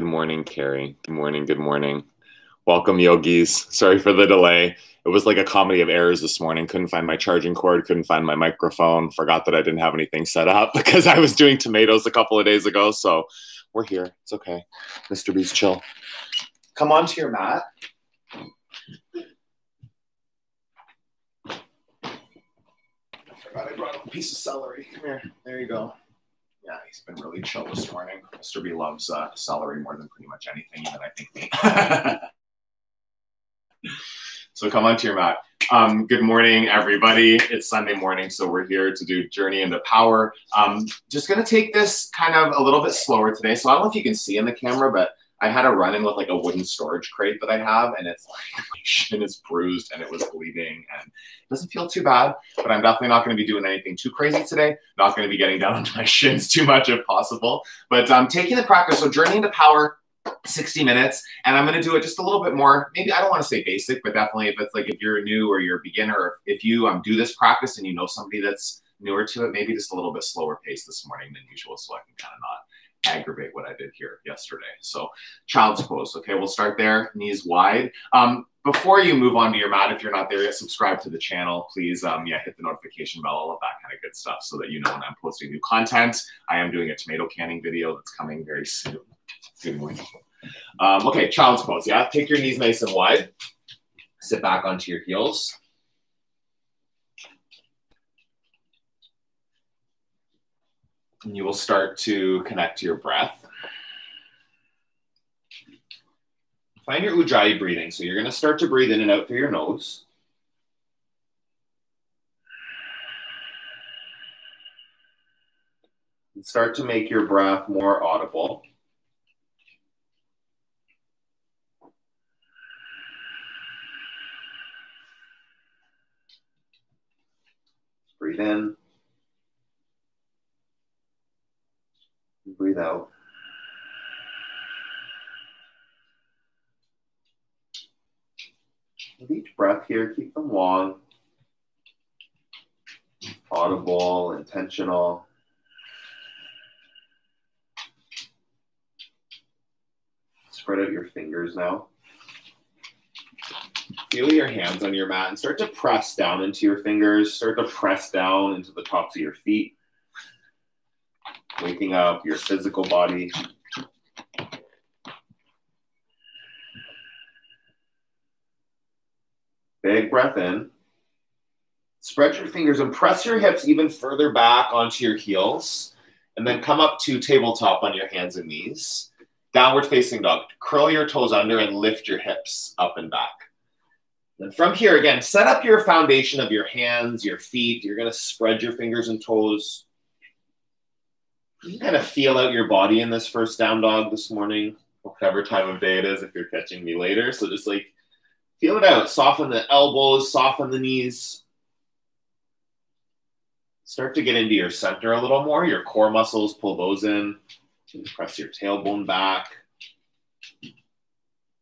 Good morning, Carrie. Good morning. Good morning. Welcome, yogis. Sorry for the delay. It was like a comedy of errors this morning. Couldn't find my charging cord, couldn't find my microphone, forgot that I didn't have anything set up because I was doing tomatoes a couple of days ago. So we're here. It's okay. Mr. Beast, chill. Come onto your mat. I I brought a piece of celery. Come here. There you go. Yeah, he's been really chill this morning. Mr. B loves uh, celery more than pretty much anything, even I think me. so come onto your mat. Um, good morning, everybody. It's Sunday morning, so we're here to do Journey into Power. Um, just going to take this kind of a little bit slower today. So I don't know if you can see in the camera, but I had a run in with like a wooden storage crate that I have, and it's like and it's bruised and it was bleeding and it doesn't feel too bad. But I'm definitely not going to be doing anything too crazy today. Not going to be getting down onto my shins too much if possible. But I'm um, taking the practice, so journey into power. 60 minutes and I'm going to do it just a little bit more. Maybe I don't want to say basic, but definitely if it's like if you're new or you're a beginner, if you um, do this practice and you know somebody that's newer to it, maybe just a little bit slower pace this morning than usual so I can kind of not aggravate what I did here yesterday. So child's pose. Okay, we'll start there, knees wide. Um, before you move on to your mat, if you're not there yet, subscribe to the channel. Please, um, yeah, hit the notification bell, all of that kind of good stuff so that you know when I'm posting new content. I am doing a tomato canning video that's coming very soon. Good morning. Um, okay, child's pose. Yeah, take your knees nice and wide. Sit back onto your heels. And you will start to connect to your breath. Find your Ujjayi breathing. So you're going to start to breathe in and out through your nose. And start to make your breath more audible. Breathe in. Breathe out. Breath here, keep them long, audible, intentional. Spread out your fingers now. Feel your hands on your mat and start to press down into your fingers. Start to press down into the tops of your feet waking up your physical body. Big breath in. Spread your fingers and press your hips even further back onto your heels. And then come up to tabletop on your hands and knees. Downward facing dog. Curl your toes under and lift your hips up and back. Then from here, again, set up your foundation of your hands, your feet. You're going to spread your fingers and toes you kind of feel out your body in this first down dog this morning, whatever time of day it is, if you're catching me later. So just like feel it out. Soften the elbows, soften the knees. Start to get into your center a little more. Your core muscles, pull those in. Press your tailbone back.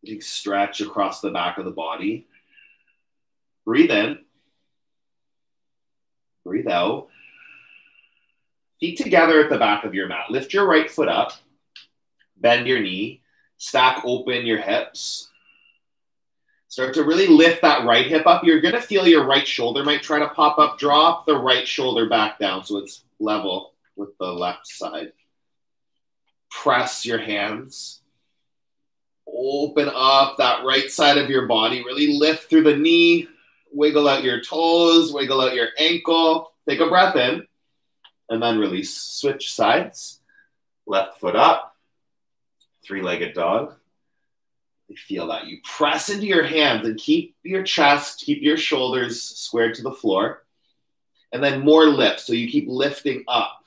Big stretch across the back of the body. Breathe in. Breathe out. Feet together at the back of your mat. Lift your right foot up. Bend your knee. Stack open your hips. Start to really lift that right hip up. You're going to feel your right shoulder might try to pop up. Drop the right shoulder back down so it's level with the left side. Press your hands. Open up that right side of your body. Really lift through the knee. Wiggle out your toes. Wiggle out your ankle. Take a breath in and then release. Switch sides. Left foot up. Three-legged dog. Feel that. You press into your hands and keep your chest, keep your shoulders squared to the floor. And then more lift. So you keep lifting up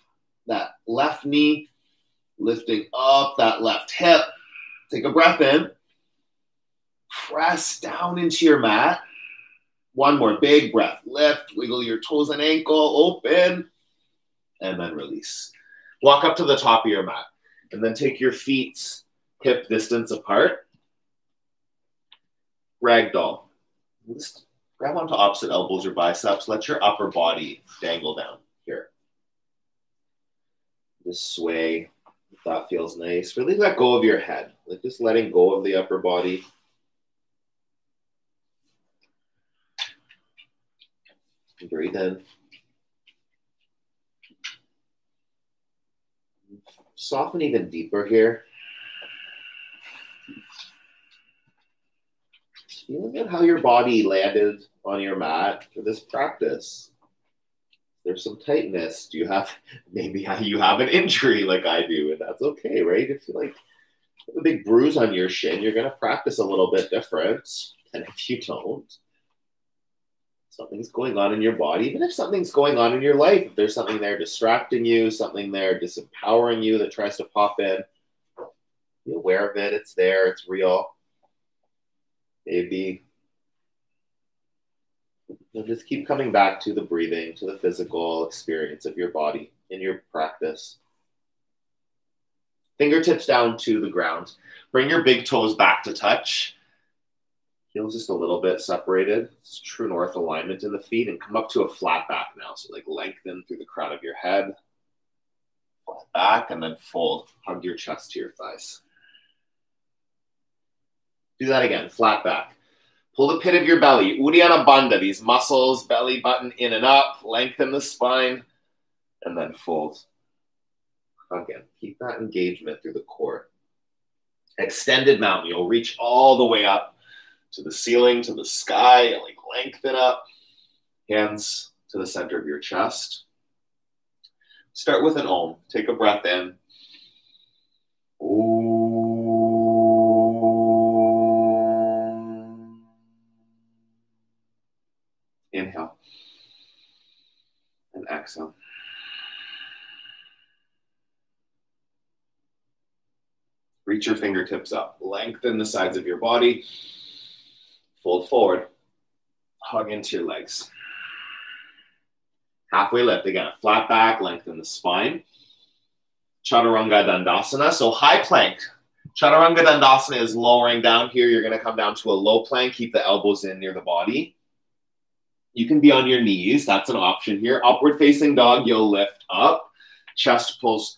that left knee, lifting up that left hip. Take a breath in. Press down into your mat. One more big breath. Lift, wiggle your toes and ankle, open and then release. Walk up to the top of your mat and then take your feet hip distance apart. Ragdoll. Just grab onto opposite elbows or biceps. Let your upper body dangle down here. Just sway that feels nice. Really let go of your head. Like just letting go of the upper body. Breathe in. Soften even deeper here. Feeling at how your body landed on your mat for this practice there's some tightness. Do you have maybe you have an injury like I do, and that's okay, right? If you like a big bruise on your shin, you're gonna practice a little bit different than if you don't. Something's going on in your body, even if something's going on in your life, if there's something there distracting you, something there disempowering you that tries to pop in, be aware of it. It's there, it's real. Maybe just keep coming back to the breathing, to the physical experience of your body in your practice. Fingertips down to the ground. Bring your big toes back to touch. Heels just a little bit separated. It's true north alignment in the feet and come up to a flat back now. So like lengthen through the crown of your head. Flat back and then fold. Hug your chest to your thighs. Do that again. Flat back. Pull the pit of your belly. Uddiyana Bandha, these muscles, belly button in and up, lengthen the spine, and then fold. Again, keep that engagement through the core. Extended mountain, you'll reach all the way up to the ceiling, to the sky, and like lengthen up. Hands to the center of your chest. Start with an om. Take a breath in. Ooh. Exhale. Reach your fingertips up. Lengthen the sides of your body. Fold forward. Hug into your legs. Halfway lift. Again, a flat back, lengthen the spine. Chaturanga Dandasana. So high plank. Chaturanga Dandasana is lowering down here. You're going to come down to a low plank. Keep the elbows in near the body. You can be on your knees. That's an option here. Upward facing dog, you'll lift up. Chest pulls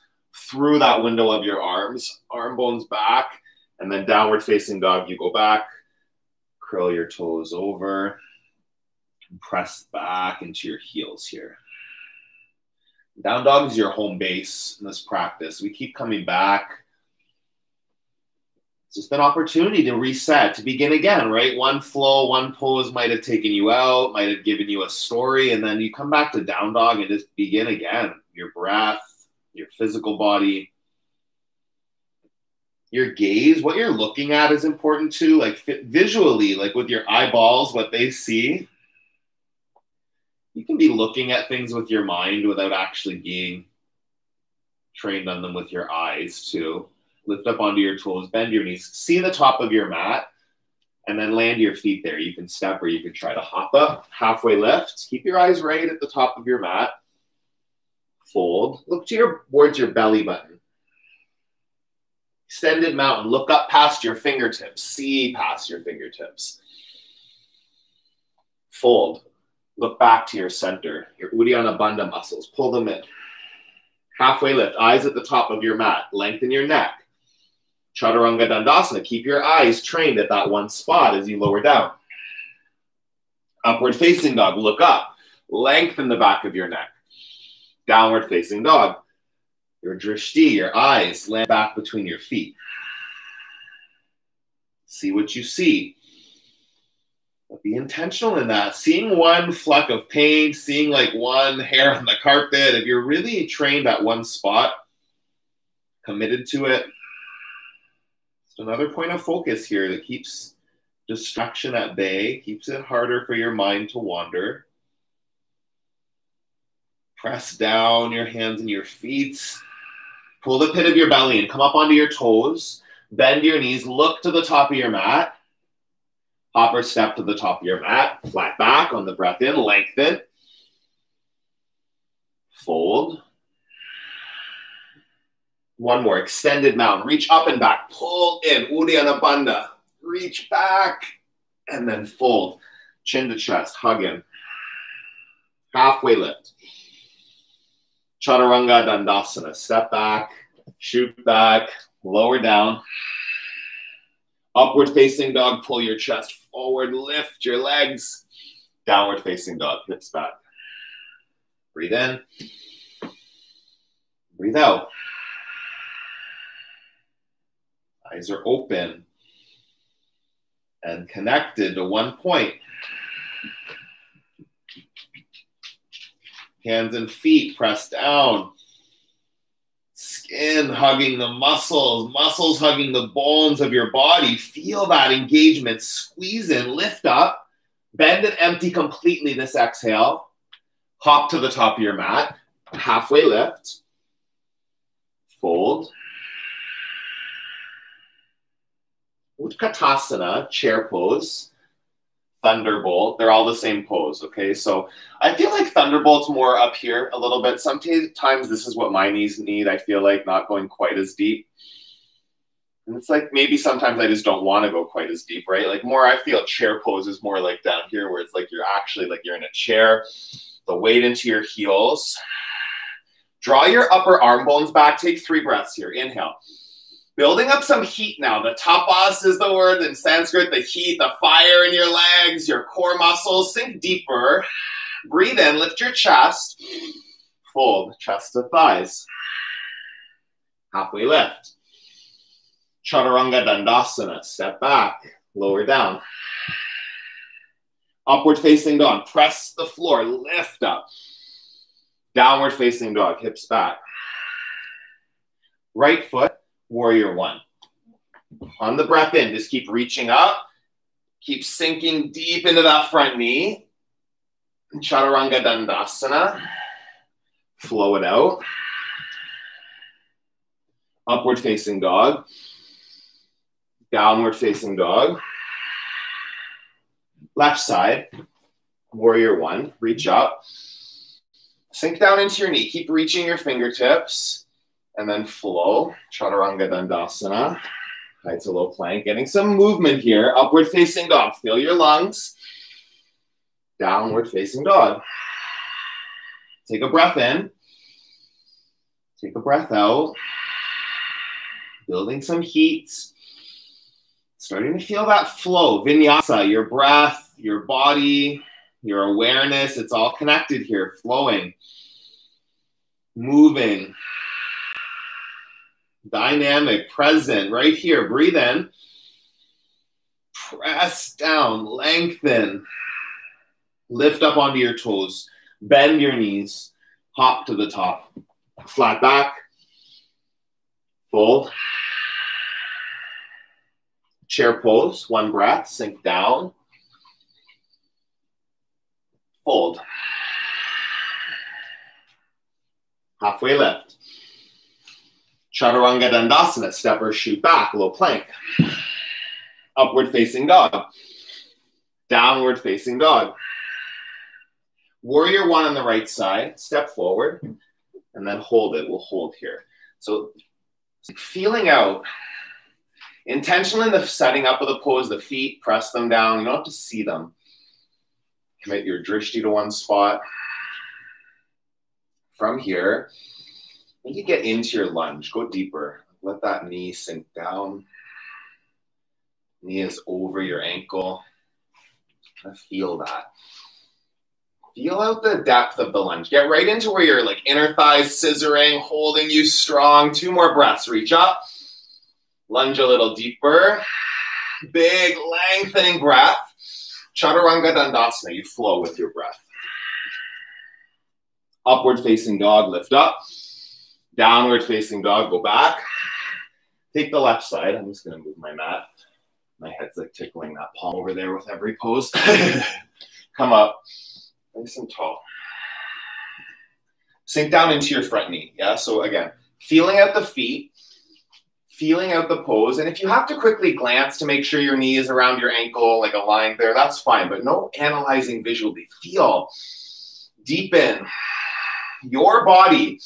through that window of your arms, arm bones back. And then downward facing dog, you go back, curl your toes over, And press back into your heels here. Down dog is your home base in this practice. We keep coming back it's just an opportunity to reset, to begin again, right? One flow, one pose might have taken you out, might have given you a story, and then you come back to down dog and just begin again. Your breath, your physical body, your gaze, what you're looking at is important too. Like visually, like with your eyeballs, what they see. You can be looking at things with your mind without actually being trained on them with your eyes too lift up onto your toes, bend your knees, see the top of your mat, and then land your feet there. You can step or you can try to hop up, halfway lift. Keep your eyes right at the top of your mat. Fold. Look to your towards your belly button. Extended mountain. Look up past your fingertips. See past your fingertips. Fold. Look back to your center, your Uddiyana Bandha muscles. Pull them in. Halfway lift. Eyes at the top of your mat. Lengthen your neck. Chaturanga Dandasana, keep your eyes trained at that one spot as you lower down. Upward facing dog, look up. Lengthen the back of your neck. Downward facing dog. Your drishti, your eyes, land back between your feet. See what you see. But be intentional in that. Seeing one fleck of paint, seeing like one hair on the carpet, if you're really trained at one spot, committed to it, another point of focus here that keeps distraction at bay, keeps it harder for your mind to wander. Press down your hands and your feet. Pull the pit of your belly and come up onto your toes. Bend your knees, look to the top of your mat. Hopper step to the top of your mat. Flat back on the breath in, lengthen. Fold. One more, extended mountain. Reach up and back. Pull in, Uddiyana Bandha. Reach back and then fold. Chin to chest, hug in. Halfway lift. Chaturanga Dandasana. Step back Shoot back, lower down. Upward facing dog, pull your chest forward, lift your legs. Downward facing dog, hips back. Breathe in. Breathe out. Eyes are open and connected to one point. Hands and feet pressed down. Skin hugging the muscles, muscles hugging the bones of your body. Feel that engagement. Squeeze in, lift up, bend and empty completely this exhale. Hop to the top of your mat, halfway lift, fold. Utkatasana, chair pose. Thunderbolt. They're all the same pose, okay? So I feel like Thunderbolt's more up here a little bit. Sometimes this is what my knees need. I feel like not going quite as deep. And it's like maybe sometimes I just don't want to go quite as deep, right? Like more, I feel chair pose is more like down here where it's like you're actually like you're in a chair, the weight into your heels. Draw your upper arm bones back. Take three breaths here. Inhale building up some heat now. The tapas is the word in Sanskrit, the heat, the fire in your legs, your core muscles. Sink deeper. Breathe in, lift your chest. Fold, chest to thighs. Halfway lift. Chaturanga Dandasana. Step back, lower down. Upward facing dog. Press the floor, lift up. Downward facing dog, hips back. Right foot warrior one. On the breath in, just keep reaching up. Keep sinking deep into that front knee. Chaturanga Dandasana. Flow it out. Upward facing dog. Downward facing dog. Left side. Warrior one. Reach up. Sink down into your knee. Keep reaching your fingertips and then flow, chaturanga dandasana, high to low plank, getting some movement here, upward facing dog, feel your lungs, downward facing dog. Take a breath in, take a breath out, building some heat, starting to feel that flow, vinyasa, your breath, your body, your awareness, it's all connected here, flowing, moving, dynamic, present, right here. Breathe in. Press down, lengthen. Lift up onto your toes. Bend your knees. Hop to the top. Flat back. Fold. Chair pose. One breath. Sink down. Fold. Halfway lift. Chaturanga Dandasana, step or shoot back, low plank. Upward facing dog. Downward facing dog. Warrior one on the right side, step forward, and then hold it. We'll hold here. So feeling out, intentionally in the setting up of the pose, the feet, press them down. You don't have to see them. Commit your drishti to one spot. From here, when you get into your lunge, go deeper. Let that knee sink down. Knee is over your ankle. Feel that. Feel out the depth of the lunge. Get right into where your like inner thighs scissoring, holding you strong. Two more breaths. Reach up. Lunge a little deeper. Big lengthening breath. Chaturanga Dandasana. You flow with your breath. Upward facing dog. Lift up. Downward facing dog, go back. Take the left side. I'm just going to move my mat. My head's like tickling that palm over there with every pose. Come up, nice and tall. Sink down into your front knee. Yeah, so again, feeling out the feet, feeling out the pose. And if you have to quickly glance to make sure your knee is around your ankle, like aligned there, that's fine. But no analyzing visually. Feel, deepen your body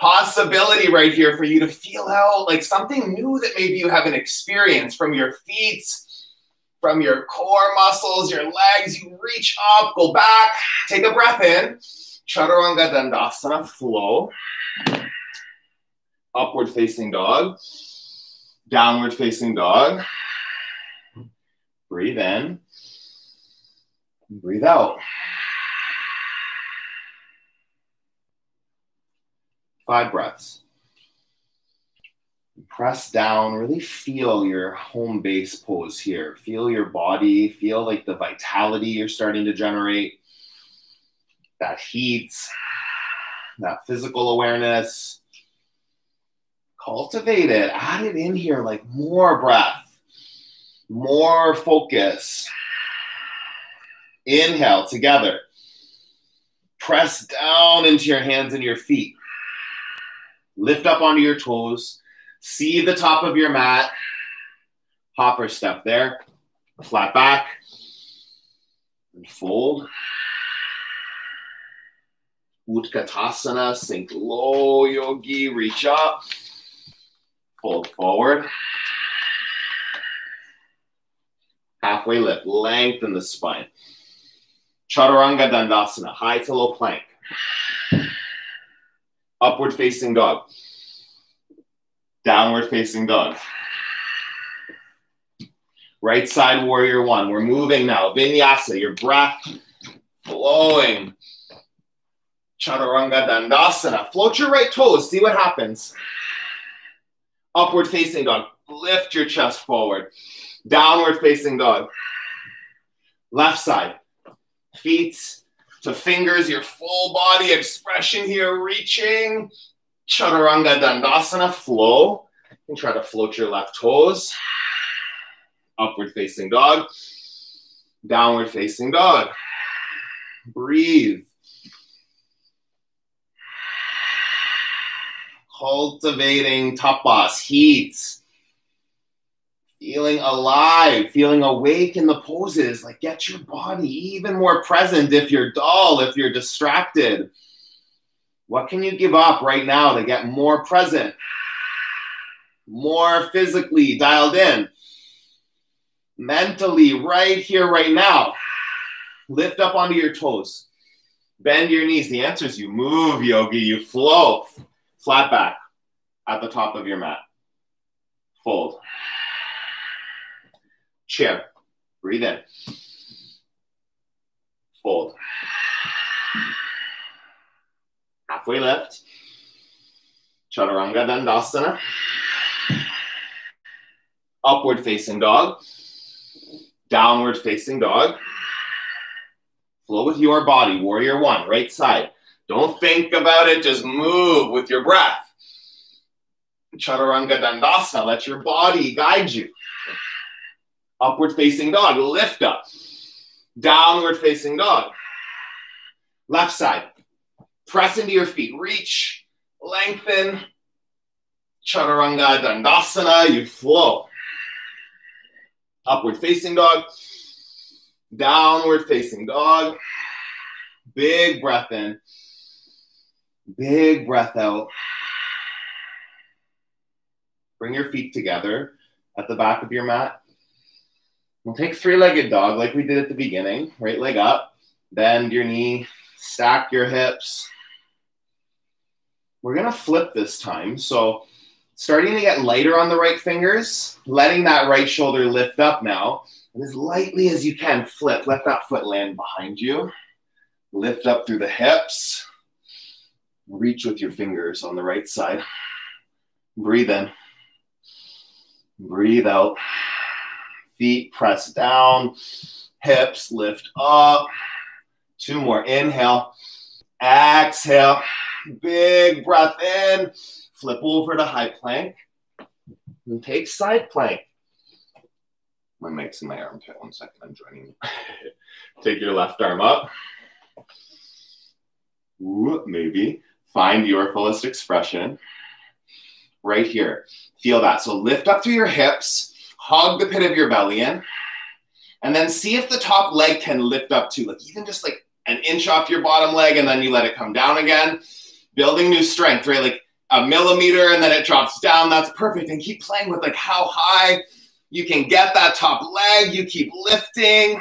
possibility right here for you to feel out like something new that maybe you haven't experienced from your feet, from your core muscles, your legs. You reach up, go back, take a breath in. Chaturanga Dandasana, flow. Upward facing dog. Downward facing dog. Breathe in. Breathe out. Five breaths. Press down, really feel your home base pose here. Feel your body, feel like the vitality you're starting to generate, that heat, that physical awareness. Cultivate it, add it in here like more breath, more focus. Inhale together. Press down into your hands and your feet. Lift up onto your toes. See the top of your mat. Hopper step there. Flat back. And fold. Utkatasana, sink low, yogi, reach up. Fold forward. Halfway lift, lengthen the spine. Chaturanga Dandasana, high to low plank. Upward facing dog. Downward facing dog. Right side warrior one. We're moving now. Vinyasa, your breath flowing. Chaturanga Dandasana. Float your right toes. See what happens. Upward facing dog. Lift your chest forward. Downward facing dog. Left side. Feet to fingers, your full body expression here, reaching. Chaturanga Dandasana, flow. And try to float your left toes. Upward facing dog. Downward facing dog. Breathe. Cultivating tapas, heat feeling alive, feeling awake in the poses. Like get your body even more present if you're dull, if you're distracted. What can you give up right now to get more present, more physically dialed in, mentally, right here, right now? Lift up onto your toes. Bend your knees. The answer is you move, yogi. You flow. Flat back at the top of your mat. Fold Breathe in. Fold. Halfway lift. Chaturanga Dandasana. Upward facing dog. Downward facing dog. Flow with your body. Warrior one, right side. Don't think about it, just move with your breath. Chaturanga Dandasana, let your body guide you. Upward facing dog, lift up. Downward facing dog. Left side. Press into your feet. Reach, lengthen. Chaturanga Dandasana, you flow. Upward facing dog. Downward facing dog. Big breath in. Big breath out. Bring your feet together at the back of your mat. We'll take three-legged dog like we did at the beginning. Right leg up, bend your knee, stack your hips. We're gonna flip this time. So starting to get lighter on the right fingers, letting that right shoulder lift up now. And as lightly as you can, flip. Let that foot land behind you. Lift up through the hips. Reach with your fingers on the right side. Breathe in. Breathe out feet press down, hips lift up. Two more. Inhale, exhale, big breath in. Flip over to high plank and take side plank. My mic's in my armpit. One second, I'm joining you. take your left arm up. Ooh, maybe. Find your fullest expression right here. Feel that. So lift up through your hips hug the pit of your belly in, and then see if the top leg can lift up too, like even just like an inch off your bottom leg, and then you let it come down again. Building new strength, right? Like a millimeter, and then it drops down. That's perfect. And keep playing with like how high you can get that top leg. You keep lifting,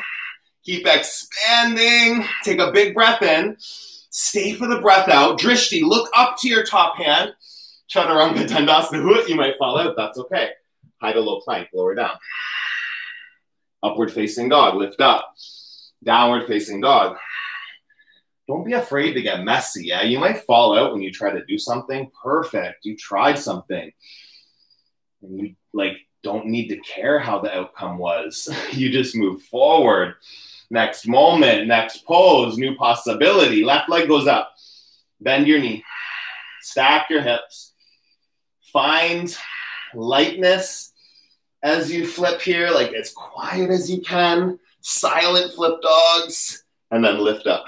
keep expanding. Take a big breath in. Stay for the breath out. Drishti, look up to your top hand. Chaturanga Dandasana. You might fall out. That's okay. High to low plank. Lower down. Upward facing dog. Lift up. Downward facing dog. Don't be afraid to get messy. Yeah, you might fall out when you try to do something. Perfect. You tried something. And you like don't need to care how the outcome was. you just move forward. Next moment, next pose, new possibility. Left leg goes up. Bend your knee. Stack your hips. Find lightness as you flip here, like as quiet as you can. Silent flip dogs. And then lift up.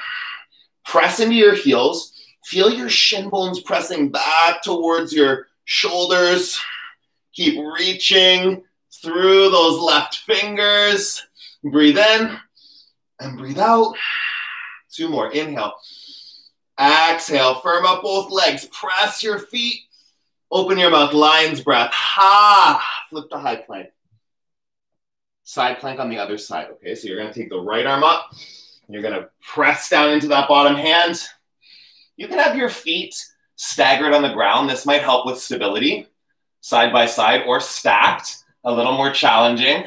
Press into your heels. Feel your shin bones pressing back towards your shoulders. Keep reaching through those left fingers. Breathe in and breathe out. Two more. Inhale. Exhale. Firm up both legs. Press your feet. Open your mouth. Lion's breath. Ha. Flip the high plank. Side plank on the other side. Okay, so you're to take the right arm up. You're to press down into that bottom hand. You can have your feet staggered on the ground. This might help with stability side by side or stacked, a little more challenging.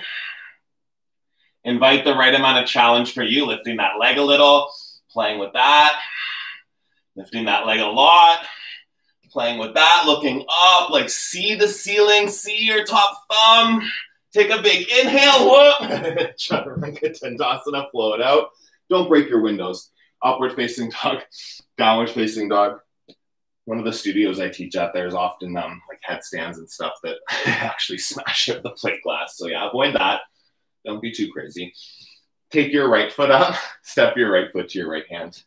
Invite the right amount of challenge for you, lifting that leg a little, playing with that, lifting that leg a lot, playing with that, looking up, like see the ceiling, see your top thumb. Take a big inhale, whoop. Chaturanga Dandasana, flow it out. Don't break your windows. Upward facing dog, downward facing dog one of the studios I teach at, there's often um, like headstands and stuff that actually smash out the plate glass. So yeah, avoid that. Don't be too crazy. Take your right foot up, step your right foot to your right hand.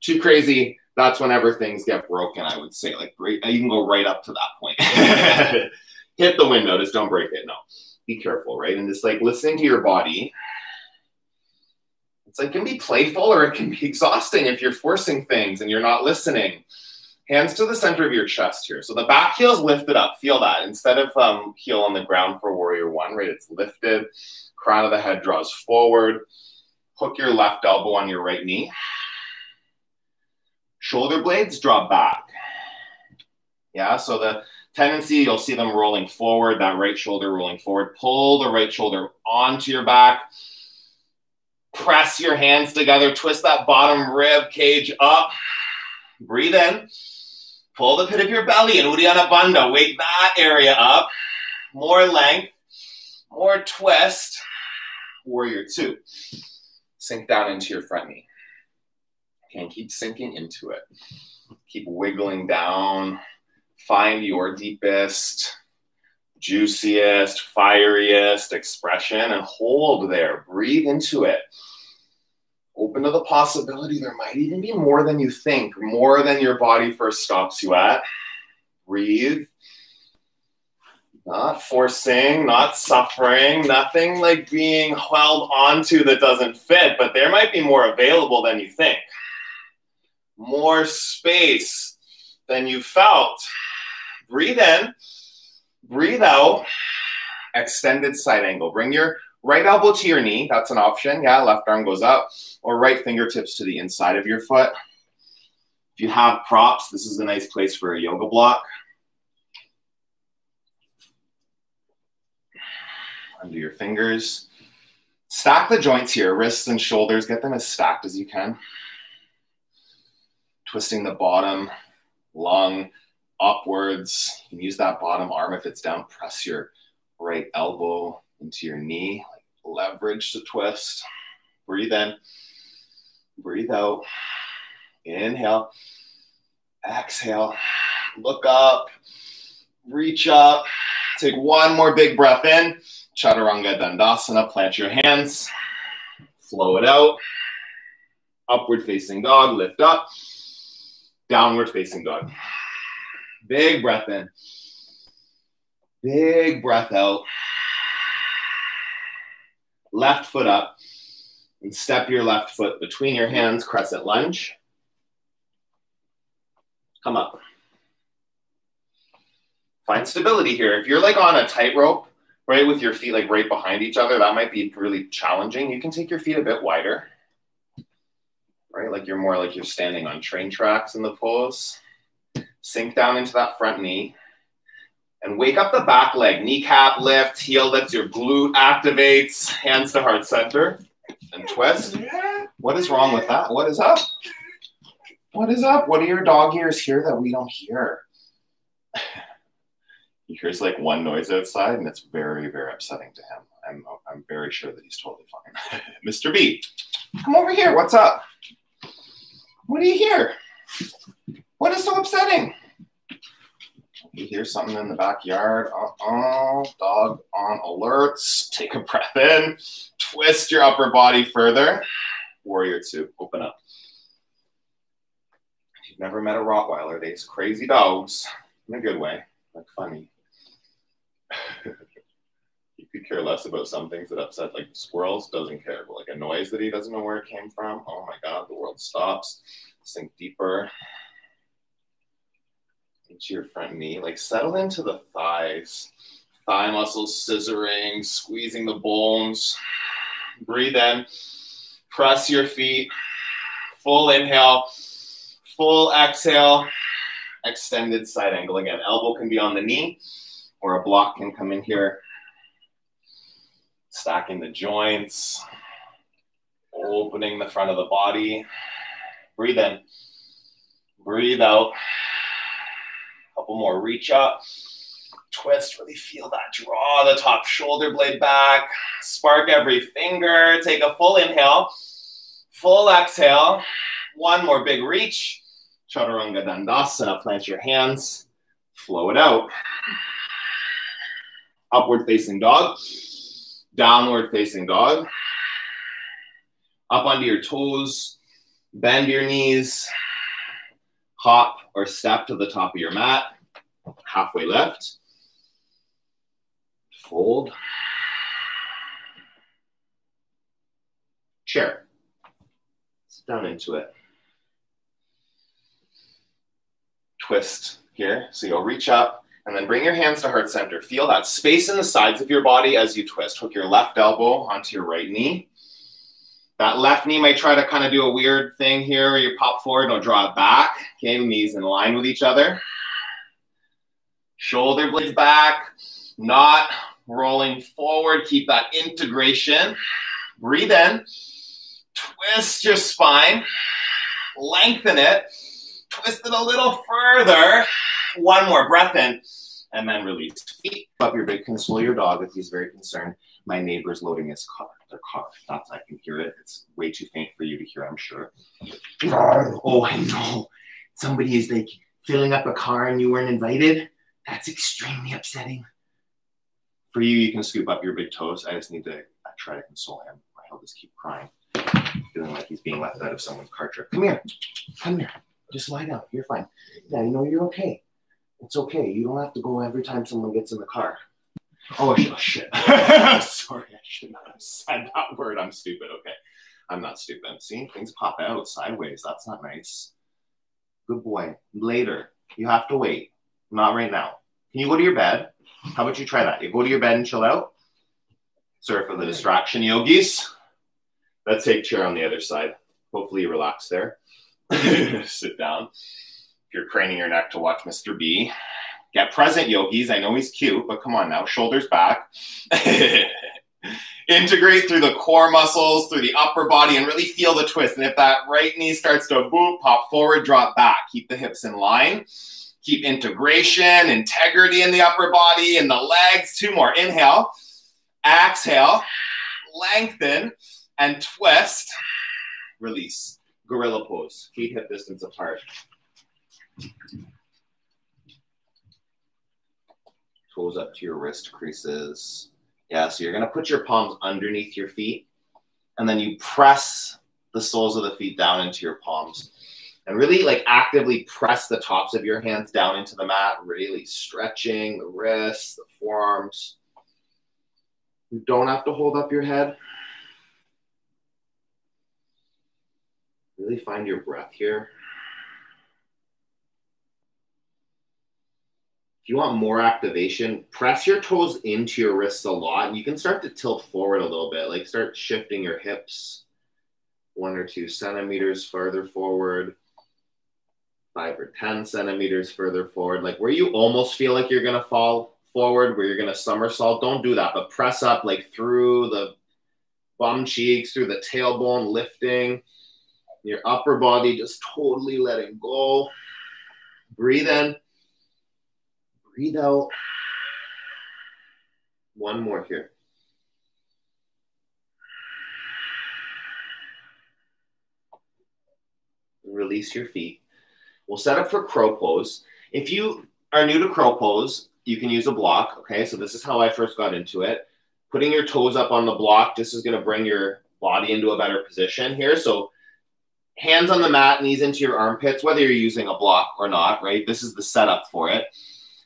Too crazy, that's whenever things get broken, I would say. Like you can go right up to that point. Hit the window, just don't break it. No. Be careful, right? And just like listening to your body. It's like it can be playful or it can be exhausting if you're forcing things and you're not listening hands to the center of your chest here. So the back heel is lifted up. Feel that. Instead of um, heel on the ground for warrior one, right? It's lifted. Crown of the head draws forward. Hook your left elbow on your right knee. Shoulder blades drop back. Yeah, so the tendency, you'll see them rolling forward, that right shoulder rolling forward. Pull the right shoulder onto your back. Press your hands together. Twist that bottom rib cage up. Breathe in. Pull the pit of your belly and Uddiyana Bandha. Wake that area up. More length, more twist. Warrior two. Sink down into your front knee. And keep sinking into it. Keep wiggling down. Find your deepest, juiciest, fieriest expression and hold there. Breathe into it open to the possibility there might even be more than you think, more than your body first stops you at. Breathe. Not forcing, not suffering, nothing like being held onto that doesn't fit, but there might be more available than you think. More space than you felt. Breathe in, breathe out, extended side angle. Bring your right elbow to your knee. That's an option. Yeah, left arm goes up or right fingertips to the inside of your foot. If you have props, this is a nice place for a yoga block. Under your fingers. Stack the joints here, wrists and shoulders, get them as stacked as you can. Twisting the bottom lung upwards. You can use that bottom arm if it's down, press your right elbow into your knee, leverage to twist. Breathe in. Breathe out. Inhale. Exhale. Look up. Reach up. Take one more big breath in. Chaturanga Dandasana. Plant your hands. Flow it out. Upward facing dog. Lift up. Downward facing dog. Big breath in. Big breath out. Left foot up and step your left foot between your hands, crescent lunge. Come up. Find stability here. If you're like on a tightrope, right, with your feet like right behind each other, that might be really challenging. You can take your feet a bit wider, right? Like you're more like you're standing on train tracks in the pose. Sink down into that front knee and wake up the back leg. Kneecap lift, heel lifts, your glute activates, hands to heart center and twist. What is wrong with that? What is up? What is up? What do your dog ears hear that we don't hear? he hears like one noise outside and it's very, very upsetting to him. I'm, I'm very sure that he's totally fine. Mr. B, come over here. What's up? What do you hear? What is so upsetting? You hear something in the backyard. Uh-oh, dog on alerts. Take a breath in. Twist your upper body further. Warrior two, open up. If you've never met a Rottweiler, they's crazy dogs in a good way, like funny. could care less about some things that upset, like squirrels, doesn't care, but like a noise that he doesn't know where it came from. Oh my God, the world stops. Sink deeper into your front knee. Like settle into the thighs, thigh muscles scissoring, squeezing the bones. Breathe in, press your feet, full inhale, full exhale, extended side angle again. Elbow can be on the knee or a block can come in here. Stacking the joints, opening the front of the body. Breathe in, breathe out A couple more. Reach up, twist, really feel that. Draw the top shoulder blade back. Spark every finger. Take a full inhale, full exhale. One more big reach. Chaturanga Dandasana. Plant your hands, flow it out. Upward facing dog, downward facing dog. Up onto your toes, bend your knees, hop or step to the top of your mat, halfway left, fold, chair, sit down into it, twist here, so you'll reach up and then bring your hands to heart center. Feel that space in the sides of your body as you twist. Hook your left elbow onto your right knee. That left knee might try to kind of do a weird thing here. You pop forward, no, draw it back. Okay, knees in line with each other. Shoulder blades back, not rolling forward. Keep that integration. Breathe in. Twist your spine. Lengthen it. Twist it a little further. One more breath in. And then release. Feet up your big console your dog if he's very concerned. My neighbor's loading his car their car. That's I can hear it. It's way too faint for you to hear, I'm sure. Oh, I know. Somebody is like filling up a car and you weren't invited. That's extremely upsetting. For you, you can scoop up your big toes. I just need to I try to console him. He'll just keep crying, feeling like he's being left out of someone's car trip. Come here. Come here. Just lie down. You're fine. Yeah, you know you're okay. It's okay. You don't have to go every time someone gets in the car. Oh, oh shit. Sorry, I should not have said that word. I'm stupid. Okay. I'm not stupid. See, things pop out sideways. That's not nice. Good boy. Later. You have to wait. Not right now. Can you go to your bed? How about you try that? You go to your bed and chill out. Sorry for the distraction, yogis. Let's take a chair on the other side. Hopefully you relax there. Sit down. You're craning your neck to watch Mr. B, Get present, yogis. I know he's cute, but come on now, shoulders back. Integrate through the core muscles, through the upper body, and really feel the twist. And if that right knee starts to boop, pop forward, drop back. Keep the hips in line. Keep integration, integrity in the upper body and the legs. Two more. Inhale, exhale, lengthen, and twist. Release. Gorilla pose. Feet hip distance apart. Toes up to your wrist creases. Yeah, so you're going to put your palms underneath your feet and then you press the soles of the feet down into your palms and really like actively press the tops of your hands down into the mat, really stretching the wrists, the forearms. You don't have to hold up your head. Really find your breath here. You want more activation, press your toes into your wrists a lot. And you can start to tilt forward a little bit, like start shifting your hips one or two centimeters further forward. five or 10 centimeters further forward, like where you almost feel like you're going to fall forward, where you're going to somersault. Don't do that, but press up like through the bum cheeks, through the tailbone, lifting your upper body, just totally letting go. Breathe in, breathe out. One more here. Release your feet. We'll set up for crow pose. If you are new to crow pose, you can use a block. Okay, so this is how I first got into it. Putting your toes up on the block, this is going to bring your body into a better position here. So hands on the mat, knees into your armpits, whether you're using a block or not, right? This is the setup for it.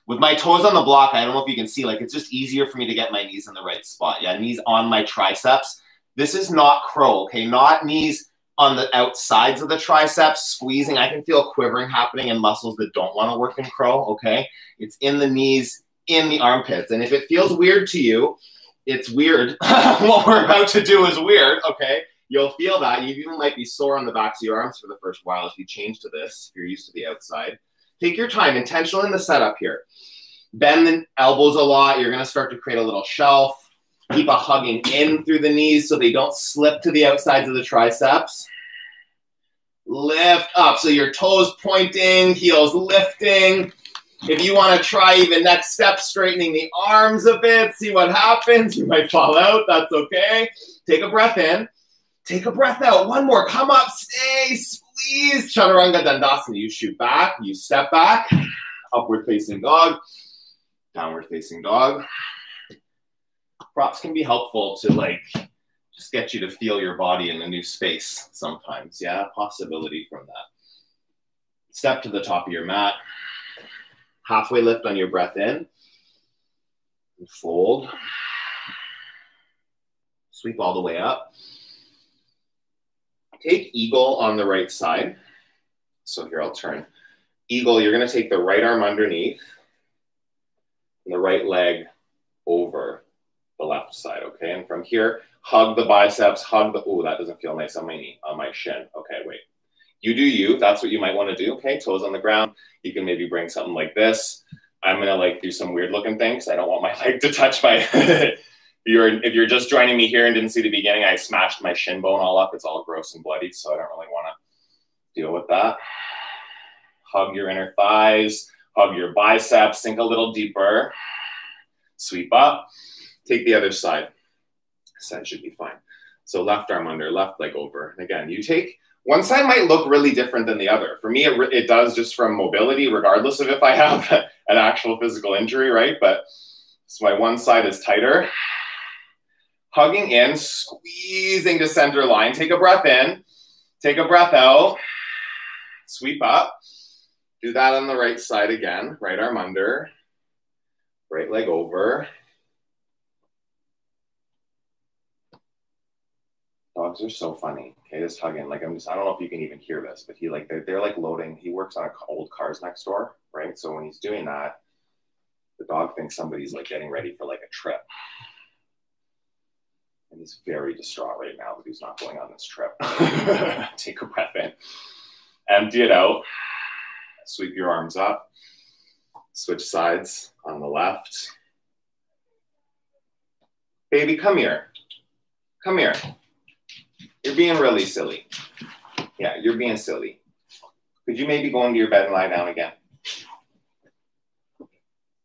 With my toes on the block, I don't know if you can see, like it's just easier for me to get my knees in the right spot. Yeah, knees on my triceps. This is not crow, okay? Not knees on the outsides of the triceps, squeezing. I can feel quivering happening in muscles that don't want to work in crow, okay? It's in the knees, in the armpits. And if it feels weird to you, it's weird. what we're about to do is weird, okay? You'll feel that. You even might be sore on the backs of your arms for the first while if you change to this, if you're used to the outside. Take your time, intentional in the setup here. Bend the elbows a lot. You're gonna start to create a little shelf. Keep a hugging in through the knees so they don't slip to the outsides of the triceps. Lift up. So your toes pointing, heels lifting. If you want to try even next step, straightening the arms a bit, see what happens. You might fall out. That's okay. Take a breath in. Take a breath out. One more. Come up. Stay. Squeeze. Chaturanga Dandasana. You shoot back. You step back. Upward facing dog. Downward facing dog props can be helpful to like just get you to feel your body in a new space sometimes. Yeah, possibility from that. Step to the top of your mat. Halfway lift on your breath in. And fold. Sweep all the way up. Take eagle on the right side. So here I'll turn. Eagle, you're going to take the right arm underneath and the right leg over the left side, okay? And from here, hug the biceps, hug the, ooh, that doesn't feel nice on my knee, on my shin. Okay, wait. You do you, that's what you might wanna do, okay? Toes on the ground. You can maybe bring something like this. I'm gonna like do some weird looking things. I don't want my leg to touch my, you're, if you're just joining me here and didn't see the beginning, I smashed my shin bone all up. It's all gross and bloody, so I don't really wanna deal with that. Hug your inner thighs, hug your biceps, sink a little deeper. Sweep up. Take the other side. Side should be fine. So left arm under, left leg over. And again, you take one side might look really different than the other. For me, it, it does just from mobility, regardless of if I have an actual physical injury, right? But so my one side is tighter. Hugging in, squeezing to center line. Take a breath in, take a breath out, sweep up. Do that on the right side again. Right arm under, right leg over. Dogs are so funny. Okay, just hugging. Like I'm just, I don't know if you can even hear this, but he like they're, they're like loading. He works on old cars next door, right? So when he's doing that, the dog thinks somebody's like getting ready for like a trip, and he's very distraught right now that he's not going on this trip. Take a breath in, empty it out, sweep your arms up, switch sides on the left. Baby, come here. Come here. You're being really silly. Yeah, you're being silly. Could you maybe go into your bed and lie down again?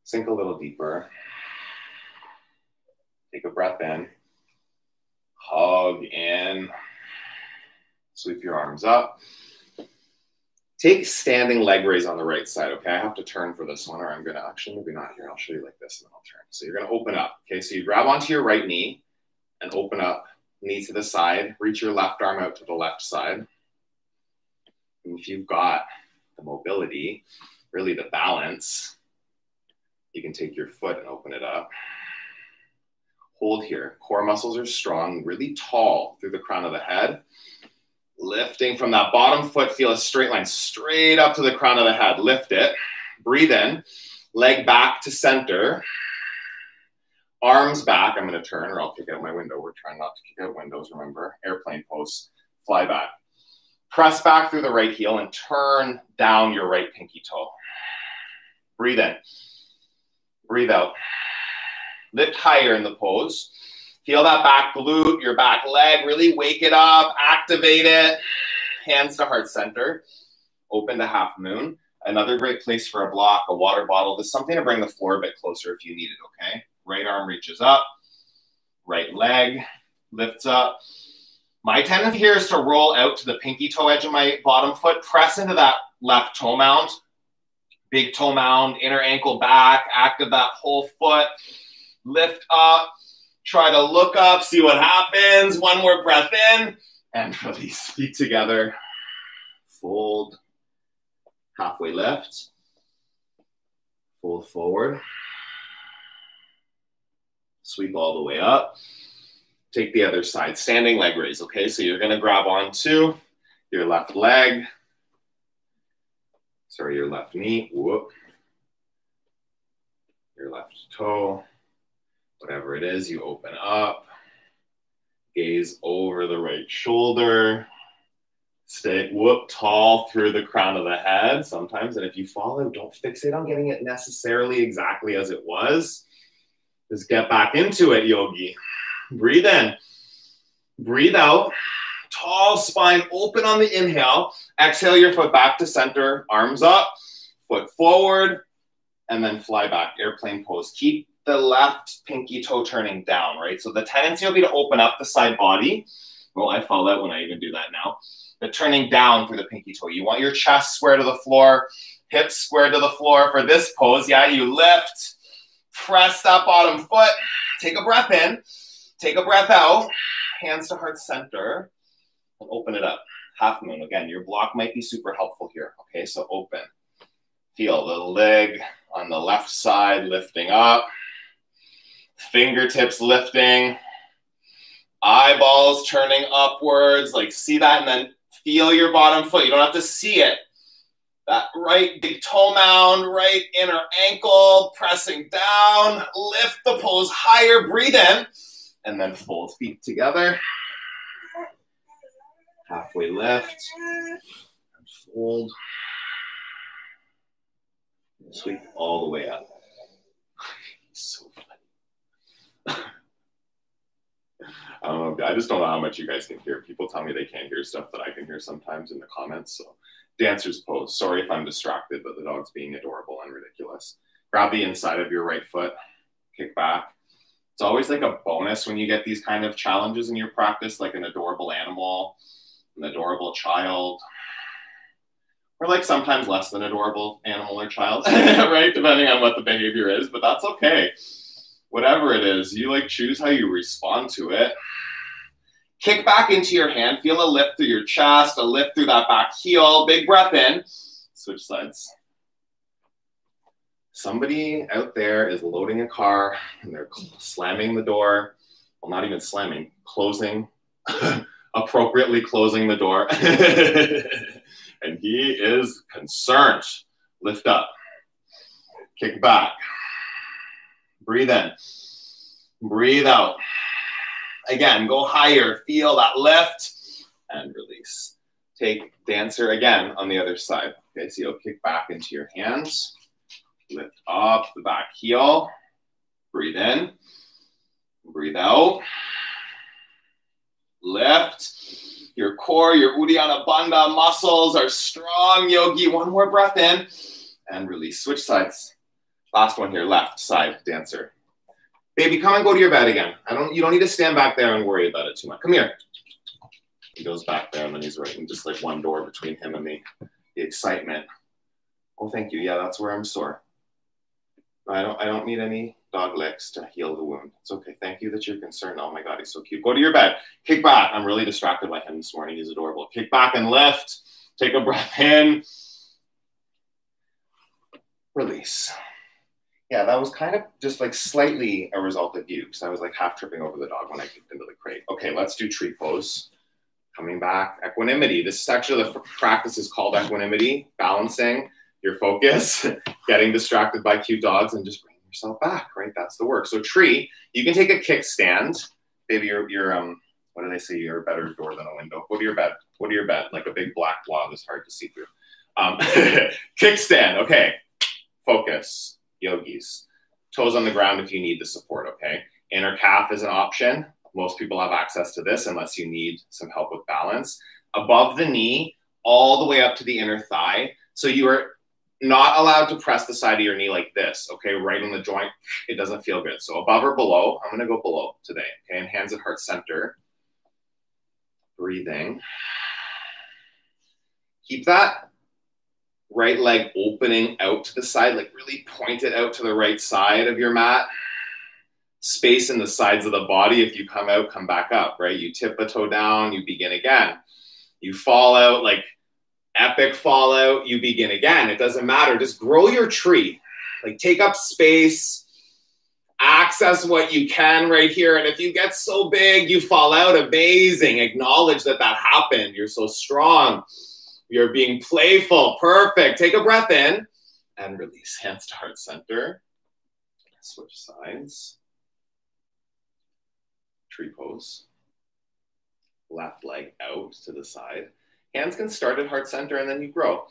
Sink a little deeper. Take a breath in. Hug in. Sweep your arms up. Take standing leg raise on the right side, okay? I have to turn for this one, or I'm gonna actually maybe not here. I'll show you like this and then I'll turn. So you're gonna open up, okay? So you grab onto your right knee and open up knee to the side, reach your left arm out to the left side. And if you've got the mobility, really the balance, you can take your foot and open it up. Hold here. Core muscles are strong, really tall through the crown of the head. Lifting from that bottom foot, feel a straight line straight up to the crown of the head. Lift it. Breathe in. Leg back to center. Arms back, I'm going to turn or I'll kick out my window. We're trying not to kick out windows, remember. Airplane pose, fly back. Press back through the right heel and turn down your right pinky toe. Breathe in. Breathe out. Lift higher in the pose. Feel that back glute, your back leg. Really wake it up, activate it. Hands to heart center. Open to half moon. Another great place for a block, a water bottle. There's something to bring the floor a bit closer if you need it, okay? Right arm reaches up. Right leg lifts up. My tendency here is to roll out to the pinky toe edge of my bottom foot, press into that left toe mound, big toe mound, inner ankle back, active that whole foot, lift up, try to look up, see what happens. One more breath in and release. Feet together, fold, halfway lift, fold forward, sweep all the way up take the other side. Standing leg raise, okay? So you're gonna grab onto your left leg. Sorry, your left knee, whoop. Your left toe, whatever it is, you open up. Gaze over the right shoulder. Stay whoop tall through the crown of the head sometimes. And if you follow, don't fixate on getting it necessarily exactly as it was. Just get back into it, yogi. Breathe in. Breathe out. Tall spine open on the inhale. Exhale your foot back to center. Arms up. Foot forward. And then fly back. Airplane pose. Keep the left pinky toe turning down, right? So the tendency will be to open up the side body. Well, I fall out when I even do that now. The turning down through the pinky toe. You want your chest square to the floor, hips square to the floor for this pose. Yeah, you lift, press that bottom foot, take a breath in. Take a breath out, hands to heart center, and open it up. Half moon. Again, your block might be super helpful here. Okay, so open. Feel the leg on the left side lifting up, fingertips lifting, eyeballs turning upwards. Like, see that, and then feel your bottom foot. You don't have to see it. That right big toe mound, right inner ankle, pressing down. Lift the pose higher. Breathe in and then fold feet together. Halfway lift and fold. Sweep all the way up. so funny. I don't know. I just don't know how much you guys can hear. People tell me they can't hear stuff that I can hear sometimes in the comments. So, dancer's pose. Sorry if I'm distracted, but the dog's being adorable and ridiculous. Grab the inside of your right foot, kick back, it's always like a bonus when you get these kind of challenges in your practice, like an adorable animal, an adorable child, or like sometimes less than adorable animal or child, right? Depending on what the behavior is, but that's okay. Whatever it is, you like choose how you respond to it. Kick back into your hand, feel a lift through your chest, a lift through that back heel, big breath in, switch sides somebody out there is loading a car and they're slamming the door. Well, not even slamming, closing, appropriately closing the door. and he is concerned. Lift up, kick back, breathe in, breathe out. Again, go higher, feel that lift and release. Take dancer again on the other side. Okay, so you'll kick back into your hands Lift up the back heel. Breathe in. Breathe out. Lift. Your core, your Uddiyana Bandha muscles are strong, yogi. One more breath in and release. Switch sides. Last one here, left side dancer. Baby, come and go to your bed again. I don't. You don't need to stand back there and worry about it too much. Come here. He goes back there and then he's writing just like one door between him and me. The excitement. Oh, thank you. Yeah, that's where I'm sore. I don't I don't need any dog licks to heal the wound. It's okay. Thank you that you're concerned. Oh my God, he's so cute. Go to your bed. Kick back. I'm really distracted by him this morning. He's adorable. Kick back and lift. Take a breath in. Release. Yeah, that was kind of just like slightly a result of you because I was like half tripping over the dog when I kicked into the crate. Okay, let's do tree pose. Coming back, equanimity. This section of the practice is called equanimity, balancing your focus, getting distracted by cute dogs, and just bringing yourself back, right? That's the work. So tree, you can take a kickstand. Maybe your, your um, what do they say? You're a better door than a window. Go to your bed. Go to your bed. Like a big black blob is hard to see through. Um, kickstand. Okay. Focus. Yogis. Toes on the ground if you need the support. Okay. Inner calf is an option. Most people have access to this unless you need some help with balance. Above the knee, all the way up to the inner thigh. So you are not allowed to press the side of your knee like this, okay, right on the joint. It doesn't feel good. So above or below, I'm going to go below today, okay, and hands at heart center. Breathing. Keep that right leg opening out to the side, like really point it out to the right side of your mat. Space in the sides of the body. If you come out, come back up, right? You tip a toe down, you begin again. You fall out like epic fallout, you begin again. It doesn't matter. Just grow your tree. Like take up space, access what you can right here. And if you get so big, you fall out, amazing. Acknowledge that that happened. You're so strong. You're being playful. Perfect. Take a breath in and release. Hands to heart center. Switch sides. Tree pose. Left leg out to the side. Hands can start at heart center and then you grow.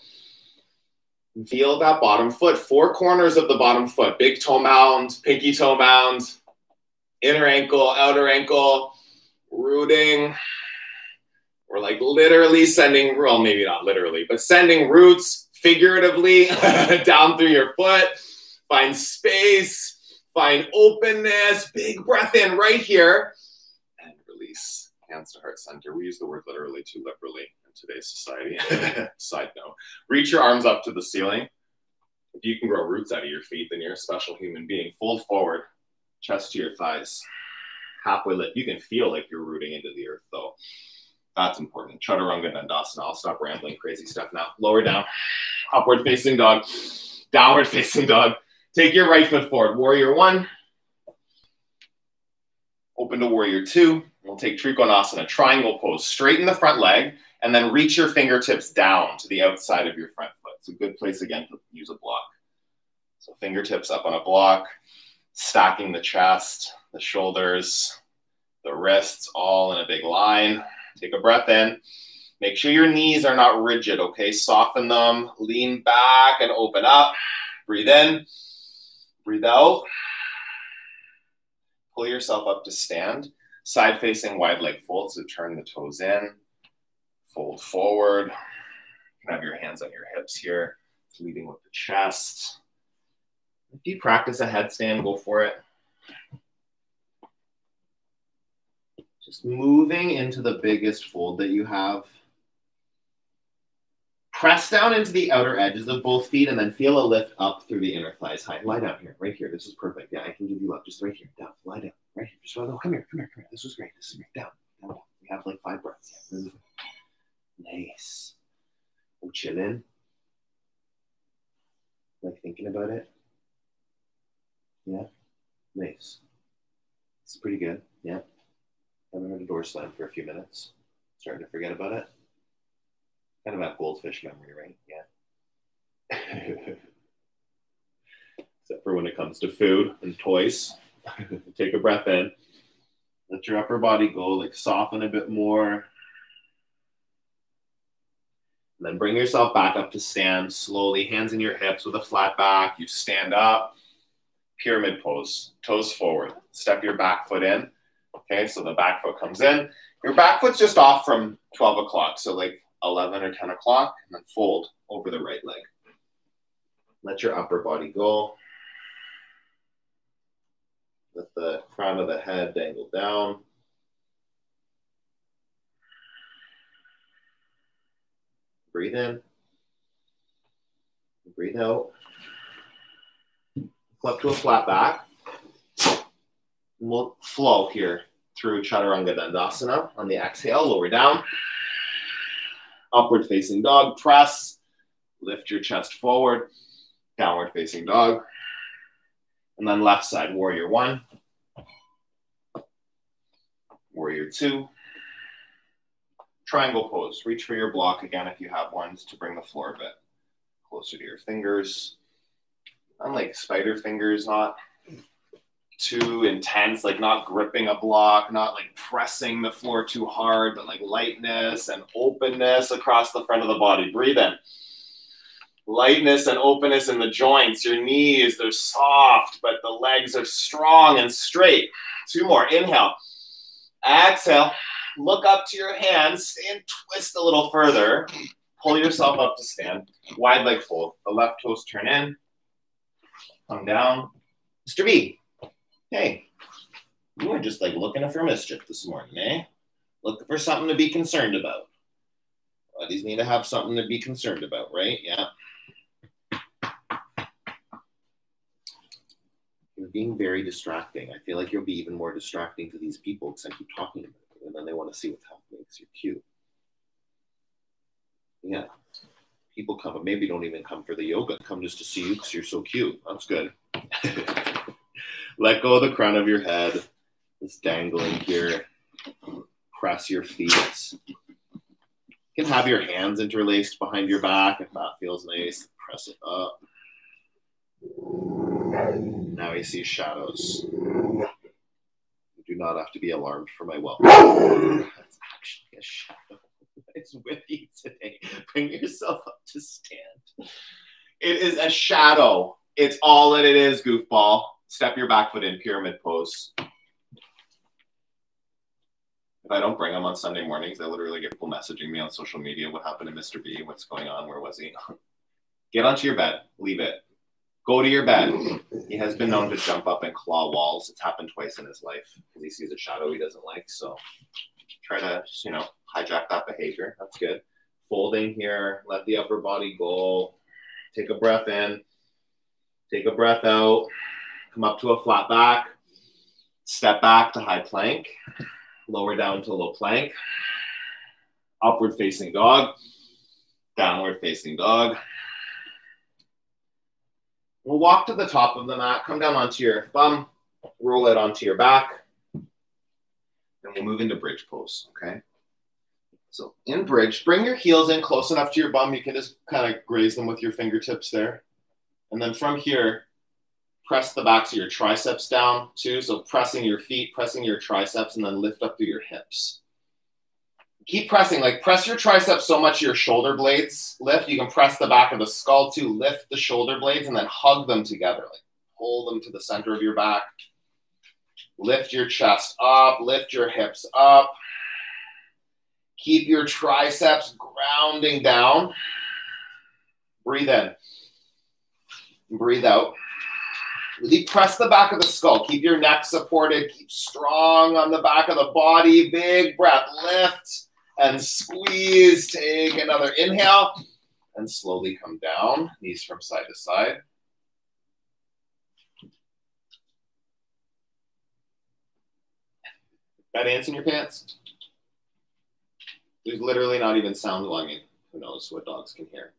Feel that bottom foot, four corners of the bottom foot, big toe mound, pinky toe mound, inner ankle, outer ankle, rooting. We're like literally sending, well, maybe not literally, but sending roots figuratively down through your foot. Find space, find openness, big breath in right here, and release. Hands to heart center. We use the word literally too liberally in today's society. Side note, reach your arms up to the ceiling. If you can grow roots out of your feet, then you're a special human being. Fold forward, chest to your thighs, halfway lift. You can feel like you're rooting into the earth, though. That's important. Chaturanga Dandasana. I'll stop rambling crazy stuff now. Lower down, upward facing dog, downward facing dog. Take your right foot forward. Warrior one. Open to warrior two. We'll take Trikonasana, triangle pose. Straighten the front leg and then reach your fingertips down to the outside of your front foot. It's a good place again to use a block. So fingertips up on a block, stacking the chest, the shoulders, the wrists all in a big line. Take a breath in. Make sure your knees are not rigid, okay? Soften them, lean back and open up. Breathe in, breathe out. Pull yourself up to stand. Side facing wide leg fold, so turn the toes in fold forward. You can have your hands on your hips here, leading with the chest. If you practice a headstand, go for it. Just moving into the biggest fold that you have. Press down into the outer edges of both feet and then feel a lift up through the inner thighs high. Lie down here, right here. This is perfect. Yeah, I can give you up. Just right here. Down. Lie down. Right here. Just come here. Come here. Come here. This was great. This is great. Down. Down. down. We have like five breaths. Yeah. Nice. I'm chilling. Like thinking about it. Yeah. Nice. It's pretty good. Yeah. Haven't heard a door slam for a few minutes. Starting to forget about it. Kind of have goldfish memory, right? Yeah. Except for when it comes to food and toys. Take a breath in. Let your upper body go, like soften a bit more. And then bring yourself back up to stand slowly, hands in your hips with a flat back. You stand up, pyramid pose, toes forward. Step your back foot in. Okay, so the back foot comes in. Your back foot's just off from 12 o'clock, so like 11 or 10 o'clock, and then fold over the right leg. Let your upper body go. Let the crown of the head dangle down. Breathe in. Breathe out. Flip to a flat back. We'll flow here through Chaturanga Dandasana on the exhale, lower down. Upward facing dog, press. Lift your chest forward. Downward facing dog. And then left side, warrior one. Warrior two triangle pose. Reach for your block again if you have ones to bring the floor a bit closer to your fingers. Unlike spider fingers, not too intense, like not gripping a block, not like pressing the floor too hard, but like lightness and openness across the front of the body. Breathe in. Lightness and openness in the joints. Your knees, they're soft, but the legs are strong and straight. Two more. Inhale. Exhale. Look up to your hands and twist a little further. Pull yourself up to stand. Wide leg fold. The left toes turn in. Come down. Mr. B, hey, you were just like looking for mischief this morning, eh? Looking for something to be concerned about. Buddies need to have something to be concerned about, right? Yeah. You're being very distracting. I feel like you'll be even more distracting to these people because I keep talking about you and then they want to see what's happening because you're cute. Yeah. People come, but maybe don't even come for the yoga. Come just to see you because you're so cute. That's good. Let go of the crown of your head. It's dangling here. Press your feet. You can have your hands interlaced behind your back if that feels nice. Press it up. Now I see shadows. You do not have to be alarmed for my welcome. That's actually a shadow. What is with you today? Bring yourself up to stand. It is a shadow. It's all that it is, goofball. Step your back foot in, pyramid pose. If I don't bring them on Sunday mornings, I literally get people messaging me on social media. What happened to Mr. B? What's going on? Where was he? Get onto your bed. Leave it. Go to your bed. He has been known to jump up and claw walls. It's happened twice in his life because he sees a shadow he doesn't like. So try to, just, you know, hijack that behavior. That's good. Folding here. Let the upper body go. Take a breath in. Take a breath out. Come up to a flat back. Step back to high plank. Lower down to low plank. Upward facing dog. Downward facing dog. We'll walk to the top of the mat, come down onto your bum, roll it onto your back, and we'll move into bridge pose, okay? So in bridge, bring your heels in close enough to your bum. You can just kind of graze them with your fingertips there. And then from here, press the backs of your triceps down too. So pressing your feet, pressing your triceps, and then lift up through your hips keep pressing, like press your triceps so much your shoulder blades lift. You can press the back of the skull to lift the shoulder blades and then hug them together. Like pull them to the center of your back. Lift your chest up, lift your hips up. Keep your triceps grounding down. Breathe in. Breathe out. Really press the back of the skull. Keep your neck supported. Keep strong on the back of the body. Big breath. Lift and squeeze. Take another inhale and slowly come down, knees from side to side. Got ants in your pants? There's literally not even sound. I who knows what dogs can hear?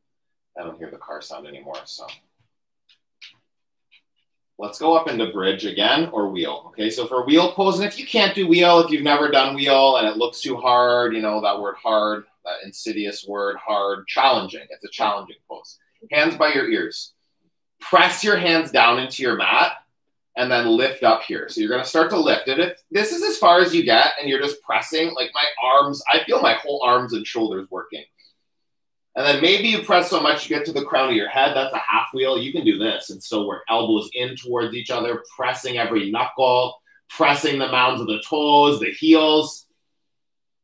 I don't hear the car sound anymore, so. Let's go up into bridge again or wheel. Okay, so for wheel pose, and if you can't do wheel, if you've never done wheel and it looks too hard, you know, that word hard, that insidious word hard, challenging. It's a challenging pose. Hands by your ears. Press your hands down into your mat and then lift up here. So you're going to start to lift it. If this is as far as you get and you're just pressing, like my arms, I feel my whole arms and shoulders working. And then maybe you press so much you get to the crown of your head. That's a half wheel. You can do this and still work elbows in towards each other, pressing every knuckle, pressing the mounds of the toes, the heels.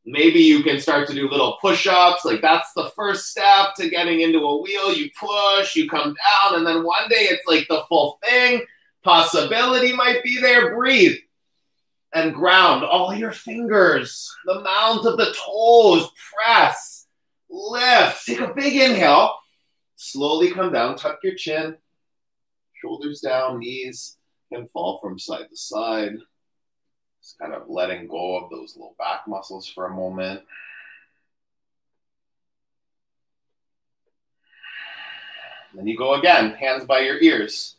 Maybe you can start to do little push ups. Like that's the first step to getting into a wheel. You push, you come down, and then one day it's like the full thing. Possibility might be there. Breathe and ground all your fingers, the mounds of the toes, press lift. Take a big inhale. Slowly come down, tuck your chin, shoulders down, knees can fall from side to side. Just kind of letting go of those low back muscles for a moment. Then you go again, hands by your ears.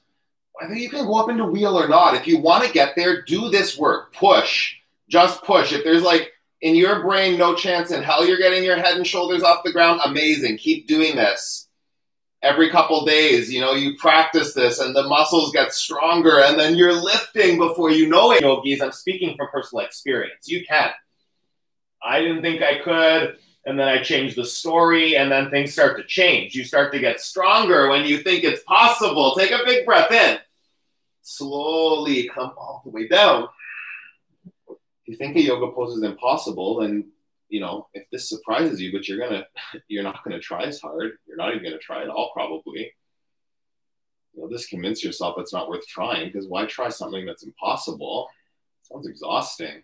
Whether you can go up into wheel or not, if you want to get there, do this work. Push. Just push. If there's like in your brain, no chance in hell you're getting your head and shoulders off the ground. Amazing. Keep doing this. every couple days, you know, you practice this and the muscles get stronger and then you're lifting before you know it. Yogis, I'm speaking from personal experience. You can. I didn't think I could. And then I change the story and then things start to change. You start to get stronger when you think it's possible. Take a big breath in. Slowly come all the way down. If you think a yoga pose is impossible, then you know, if this surprises you, but you're gonna, you're not gonna try as hard. You're not even gonna try at all, probably. You know, just convince yourself it's not worth trying because why try something that's impossible? sounds exhausting.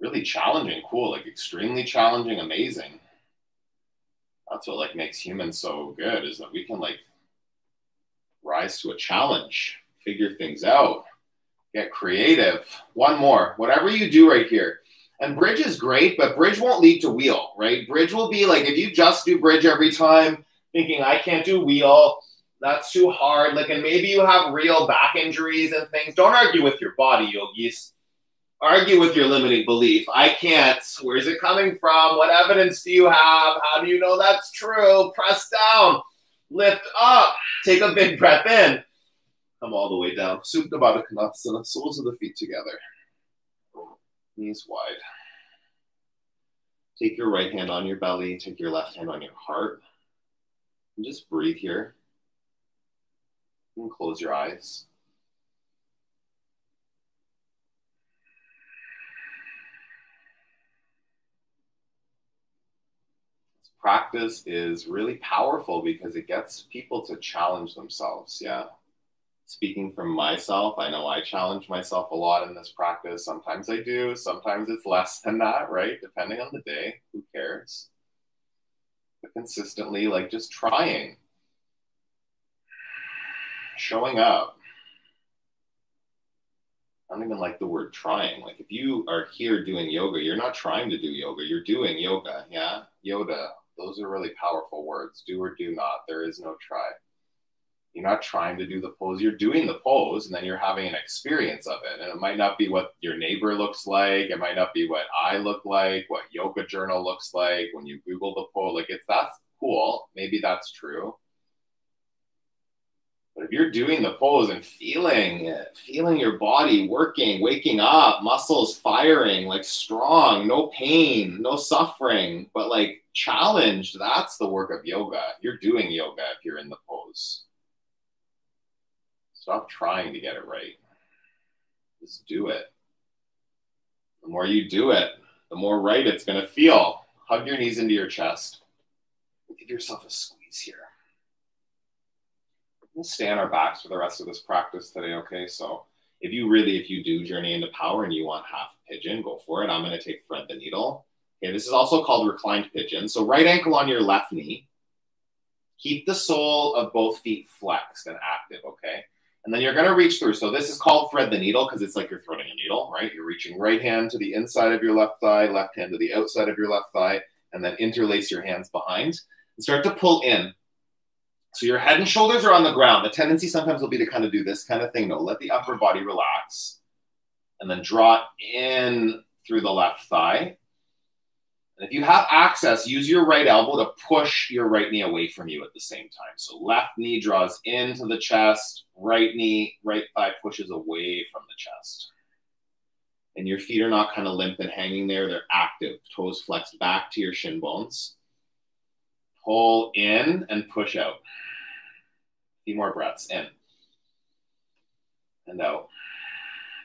Really challenging, cool, like extremely challenging, amazing. That's what like makes humans so good is that we can like rise to a challenge, figure things out, get creative. One more, whatever you do right here and bridge is great, but bridge won't lead to wheel, right? Bridge will be like if you just do bridge every time, thinking I can't do wheel, that's too hard. Like, and maybe you have real back injuries and things. Don't argue with your body, yogis. Argue with your limiting belief. I can't. Where's it coming from? What evidence do you have? How do you know that's true? Press down, lift up, take a big breath in, come all the way down. Supta Baddha Konasana, soles of the feet together knees wide. Take your right hand on your belly, take your left hand on your heart, and just breathe here. And close your eyes. Practice is really powerful because it gets people to challenge themselves. Yeah speaking from myself, I know I challenge myself a lot in this practice. Sometimes I do, sometimes it's less than that, right? Depending on the day, who cares? But consistently, like just trying, showing up. I don't even like the word trying. Like if you are here doing yoga, you're not trying to do yoga, you're doing yoga. Yeah. Yoda. Those are really powerful words. Do or do not. There is no try. You're not trying to do the pose, you're doing the pose and then you're having an experience of it. And it might not be what your neighbor looks like, it might not be what I look like, what Yoga Journal looks like when you Google the pose. Like, it's that's cool. Maybe that's true. But if you're doing the pose and feeling it, feeling your body working, waking up, muscles firing, like strong, no pain, no suffering, but like challenged, that's the work of yoga. You're doing yoga if you're in the pose. Stop trying to get it right. Just do it. The more you do it, the more right it's going to feel. Hug your knees into your chest. Give yourself a squeeze here. We'll stay on our backs for the rest of this practice today, okay? So if you really, if you do journey into power and you want half pigeon, go for it. I'm going to take thread the needle. Okay, this is also called reclined pigeon. So right ankle on your left knee. Keep the sole of both feet flexed and active, okay? And then you're going to reach through. So this is called thread the needle because it's like you're threading a needle, right? You're reaching right hand to the inside of your left thigh, left hand to the outside of your left thigh, and then interlace your hands behind and start to pull in. So your head and shoulders are on the ground. The tendency sometimes will be to kind of do this kind of thing. No, let the upper body relax and then draw in through the left thigh and if you have access, use your right elbow to push your right knee away from you at the same time. So left knee draws into the chest, right knee, right thigh pushes away from the chest. And your feet are not kind of limp and hanging there, they're active. Toes flexed back to your shin bones. Pull in and push out. A few more breaths in and out.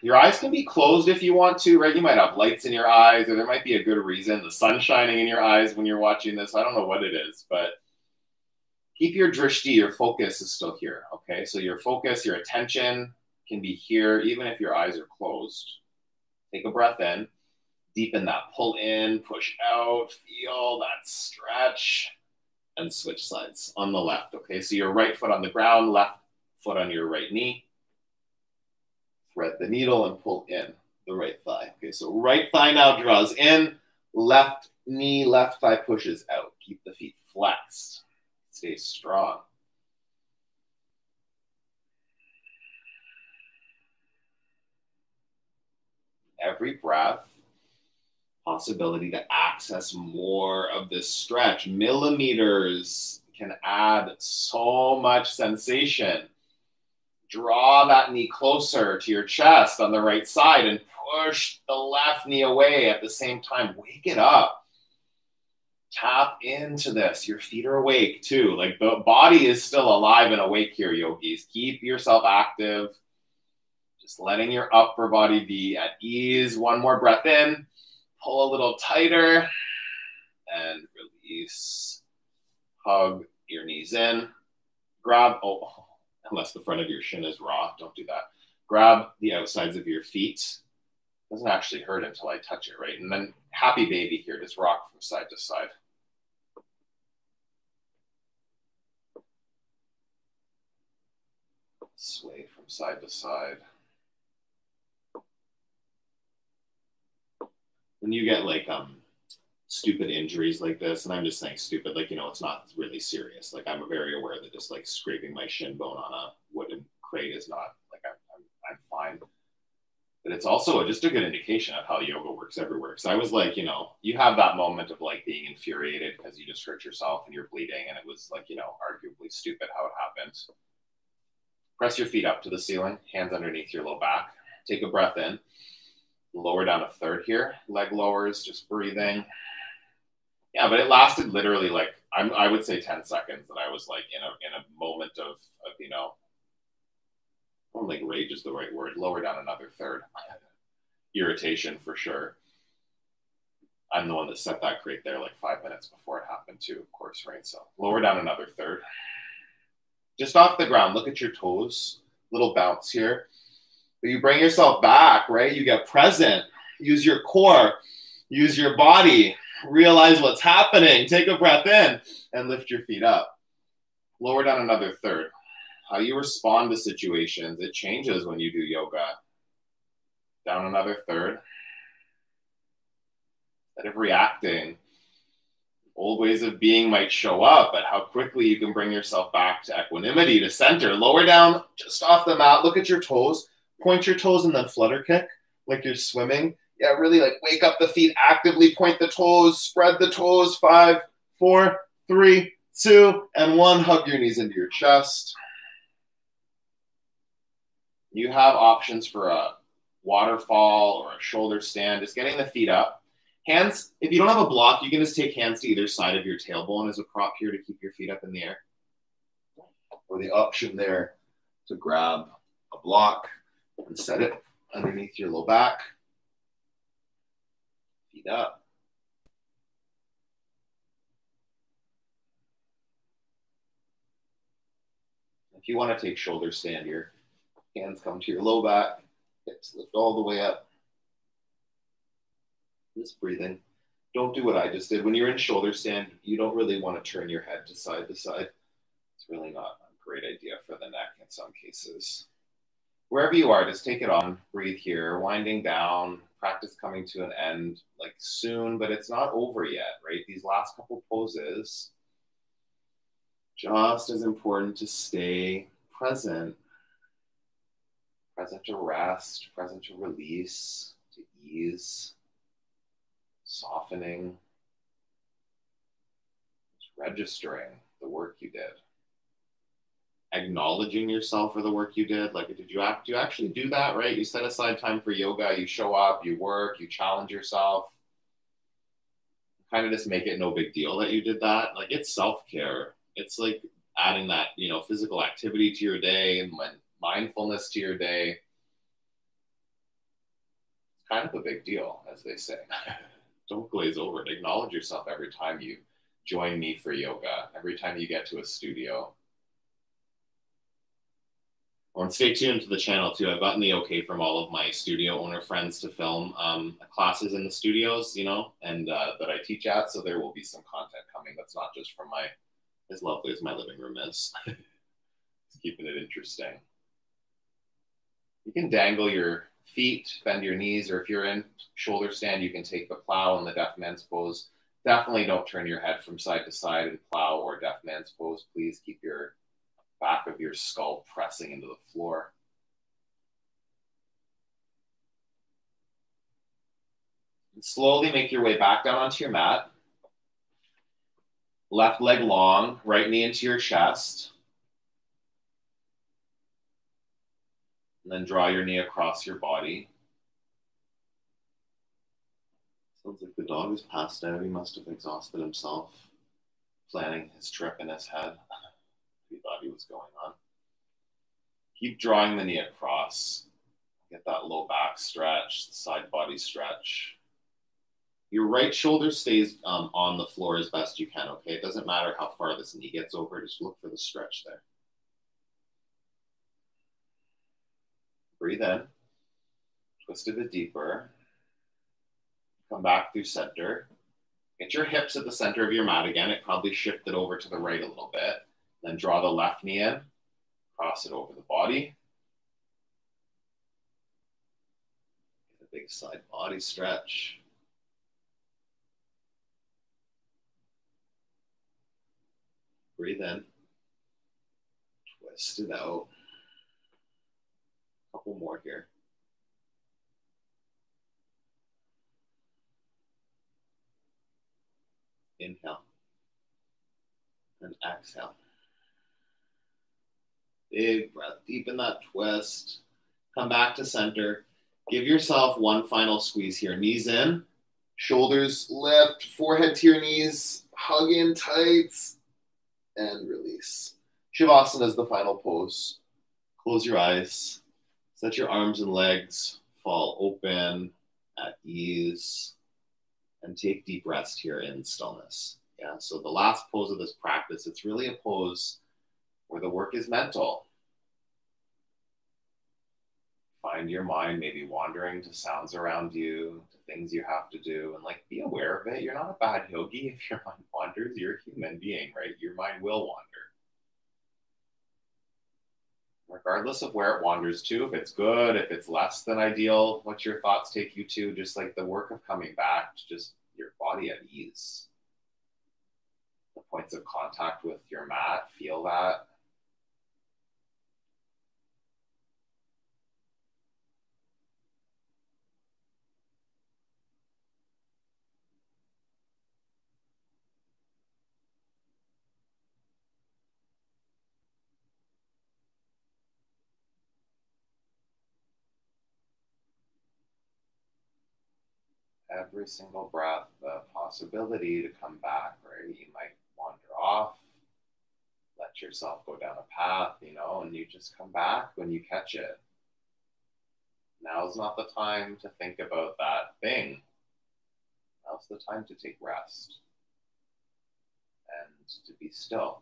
Your eyes can be closed if you want to, right? You might have lights in your eyes, or there might be a good reason. The sun shining in your eyes when you're watching this. I don't know what it is, but keep your drishti, your focus is still here. Okay. So your focus, your attention can be here, even if your eyes are closed. Take a breath in, deepen that, pull in, push out, feel that stretch, and switch sides on the left. Okay. So your right foot on the ground, left foot on your right knee thread the needle and pull in the right thigh. Okay, so right thigh now draws in, left knee, left thigh pushes out. Keep the feet flexed. Stay strong. Every breath, possibility to access more of this stretch, millimeters can add so much sensation. Draw that knee closer to your chest on the right side and push the left knee away at the same time. Wake it up. Tap into this. Your feet are awake too. Like the body is still alive and awake here, yogis. Keep yourself active. Just letting your upper body be at ease. One more breath in. Pull a little tighter and release. Hug your knees in. Grab, oh, unless the front of your shin is raw, don't do that. Grab the outsides of your feet. Doesn't actually hurt until I touch it, right? And then happy baby here, just rock from side to side. Sway from side to side. When you get like um stupid injuries like this, and I'm just saying stupid, like, you know, it's not really serious. Like, I'm very aware that just like scraping my shin bone on a wooden crate is not like I'm, I'm, I'm fine. But it's also just a good indication of how yoga works everywhere. Because I was like, you know, you have that moment of like being infuriated because you just hurt yourself and you're bleeding, and it was like, you know, arguably stupid how it happened. Press your feet up to the ceiling, hands underneath your low back. Take a breath in. Lower down a third here. Leg lowers, just breathing. Yeah, but it lasted literally like I'm, I would say 10 seconds that I was like in a in a moment of, of you know, I think rage is the right word. Lower down another third. Irritation for sure. I'm the one that set that crate there like five minutes before it happened too, of course, right? So lower down another third. Just off the ground, look at your toes. Little bounce here. But you bring yourself back, right? You get present. Use your core. Use your body realize what's happening. Take a breath in and lift your feet up. Lower down another third. How you respond to situations, it changes when you do yoga. Down another third. Instead of reacting, old ways of being might show up, but how quickly you can bring yourself back to equanimity, to center. Lower down just off the mat. Look at your toes. Point your toes and then flutter kick like you're swimming yeah, really like wake up the feet, actively point the toes, spread the toes. Five, four, three, two, and one. Hug your knees into your chest. You have options for a waterfall or a shoulder stand, just getting the feet up. Hands, if you don't have a block, you can just take hands to either side of your tailbone as a prop here to keep your feet up in the air. Or the option there to grab a block and set it underneath your low back feet up. If you want to take shoulder stand, your hands come to your low back, hips lift all the way up. Just breathing. Don't do what I just did. When you're in shoulder stand, you don't really want to turn your head to side to side. It's really not a great idea for the neck in some cases. Wherever you are, just take it on, breathe here, winding down, practice coming to an end like soon, but it's not over yet, right? These last couple poses, just as important to stay present, present to rest, present to release, to ease, softening, registering the work you did acknowledging yourself for the work you did? Like did you act do you actually do that right? You set aside time for yoga you show up you work you challenge yourself. Kind of just make it no big deal that you did that. Like it's self-care. It's like adding that you know physical activity to your day and mindfulness to your day. It's kind of a big deal as they say. Don't glaze over it. Acknowledge yourself every time you join me for yoga every time you get to a studio and stay tuned to the channel too. I've gotten the okay from all of my studio owner friends to film um, classes in the studios, you know, and uh, that I teach at. So there will be some content coming that's not just from my, as lovely as my living room is. keeping it interesting. You can dangle your feet, bend your knees, or if you're in shoulder stand, you can take the plow in the deaf man's pose. Definitely don't turn your head from side to side in plow or deaf man's pose. Please keep your back of your skull pressing into the floor. And slowly make your way back down onto your mat. Left leg long, right knee into your chest. And then draw your knee across your body. Sounds like the dog is passed out. He must have exhausted himself planning his trip in his head. He thought he was going on. Keep drawing the knee across. Get that low back stretch, the side body stretch. Your right shoulder stays um, on the floor as best you can, okay? It doesn't matter how far this knee gets over, just look for the stretch there. Breathe in, twist a bit deeper. Come back through center. Get your hips at the center of your mat again. It probably shifted over to the right a little bit. Then draw the left knee in, cross it over the body. Get a big side body stretch. Breathe in. Twist it out. A couple more here. Inhale. And exhale. Big breath, deep in that twist. Come back to center. Give yourself one final squeeze here. Knees in, shoulders lift, forehead to your knees, hug in tight and release. Shavasana is the final pose. Close your eyes. Let your arms and legs fall open at ease and take deep rest here in stillness. Yeah, so the last pose of this practice, it's really a pose where the work is mental. Find your mind maybe wandering to sounds around you, to things you have to do, and like be aware of it. You're not a bad yogi if your mind wanders. You're a human being, right? Your mind will wander. Regardless of where it wanders to, if it's good, if it's less than ideal, what your thoughts take you to, just like the work of coming back to just your body at ease. The points of contact with your mat, feel that. Every single breath the possibility to come back, right? You might wander off, let yourself go down a path, you know, and you just come back when you catch it. Now's not the time to think about that thing. Now's the time to take rest and to be still.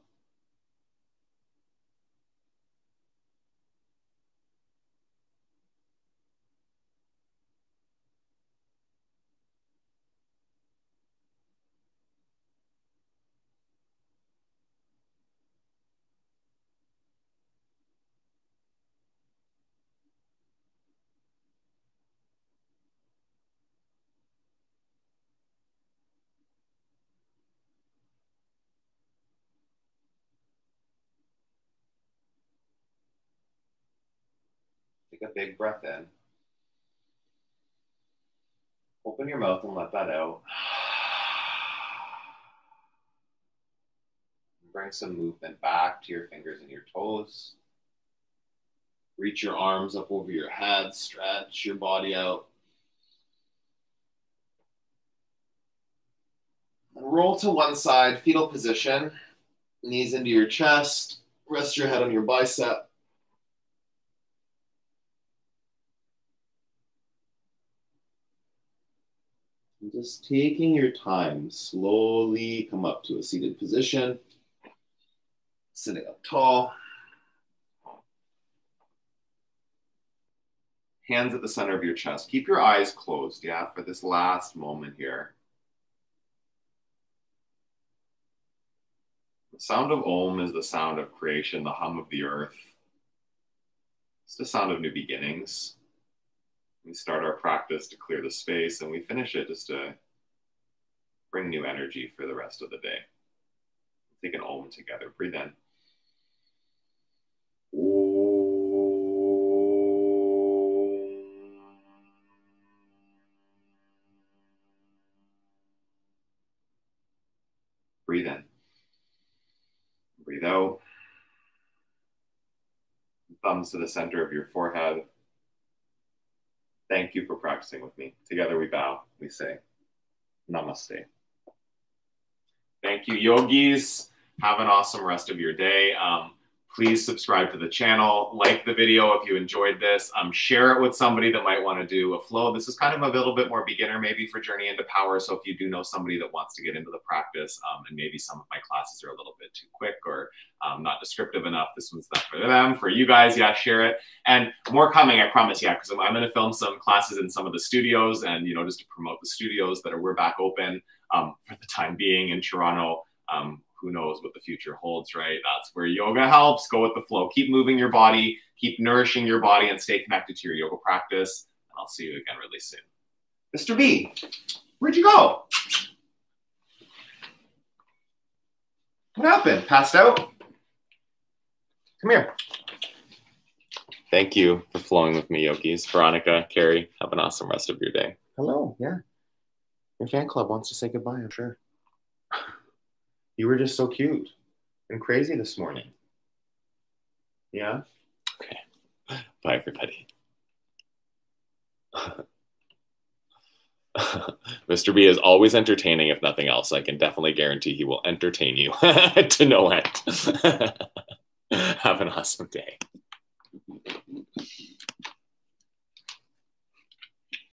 Take a big breath in. Open your mouth and let that out. Bring some movement back to your fingers and your toes. Reach your arms up over your head, stretch your body out. And roll to one side, fetal position, knees into your chest, rest your head on your bicep. Just taking your time, slowly come up to a seated position, sitting up tall. Hands at the center of your chest. Keep your eyes closed, yeah, for this last moment here. The sound of Om is the sound of creation, the hum of the earth. It's the sound of new beginnings we start our practice to clear the space and we finish it just to bring new energy for the rest of the day. Take an om together. Breathe in. Breathe in. Breathe out. Thumbs to the center of your forehead. Thank you for practicing with me. Together we bow, we say, Namaste. Thank you, yogis. Have an awesome rest of your day. Um, please subscribe to the channel, like the video if you enjoyed this, um, share it with somebody that might want to do a flow. This is kind of a little bit more beginner maybe for Journey into Power. So if you do know somebody that wants to get into the practice um, and maybe some of my classes are a little bit too quick or um, not descriptive enough, this one's not for them. For you guys, yeah, share it. And more coming, I promise, yeah, because I'm, I'm going to film some classes in some of the studios and, you know, just to promote the studios that are, we're back open um, for the time being in Toronto. Um, who knows what the future holds, right? That's where yoga helps. Go with the flow. Keep moving your body, keep nourishing your body, and stay connected to your yoga practice. And I'll see you again really soon. Mr. B, where'd you go? What happened? Passed out? Come here. Thank you for flowing with me, yogis. Veronica, Carrie, have an awesome rest of your day. Hello, yeah. Your fan club wants to say goodbye, I'm sure. You were just so cute and crazy this morning. Yeah? Okay. Bye, everybody. Mr. B is always entertaining, if nothing else. I can definitely guarantee he will entertain you to no end. Have an awesome day.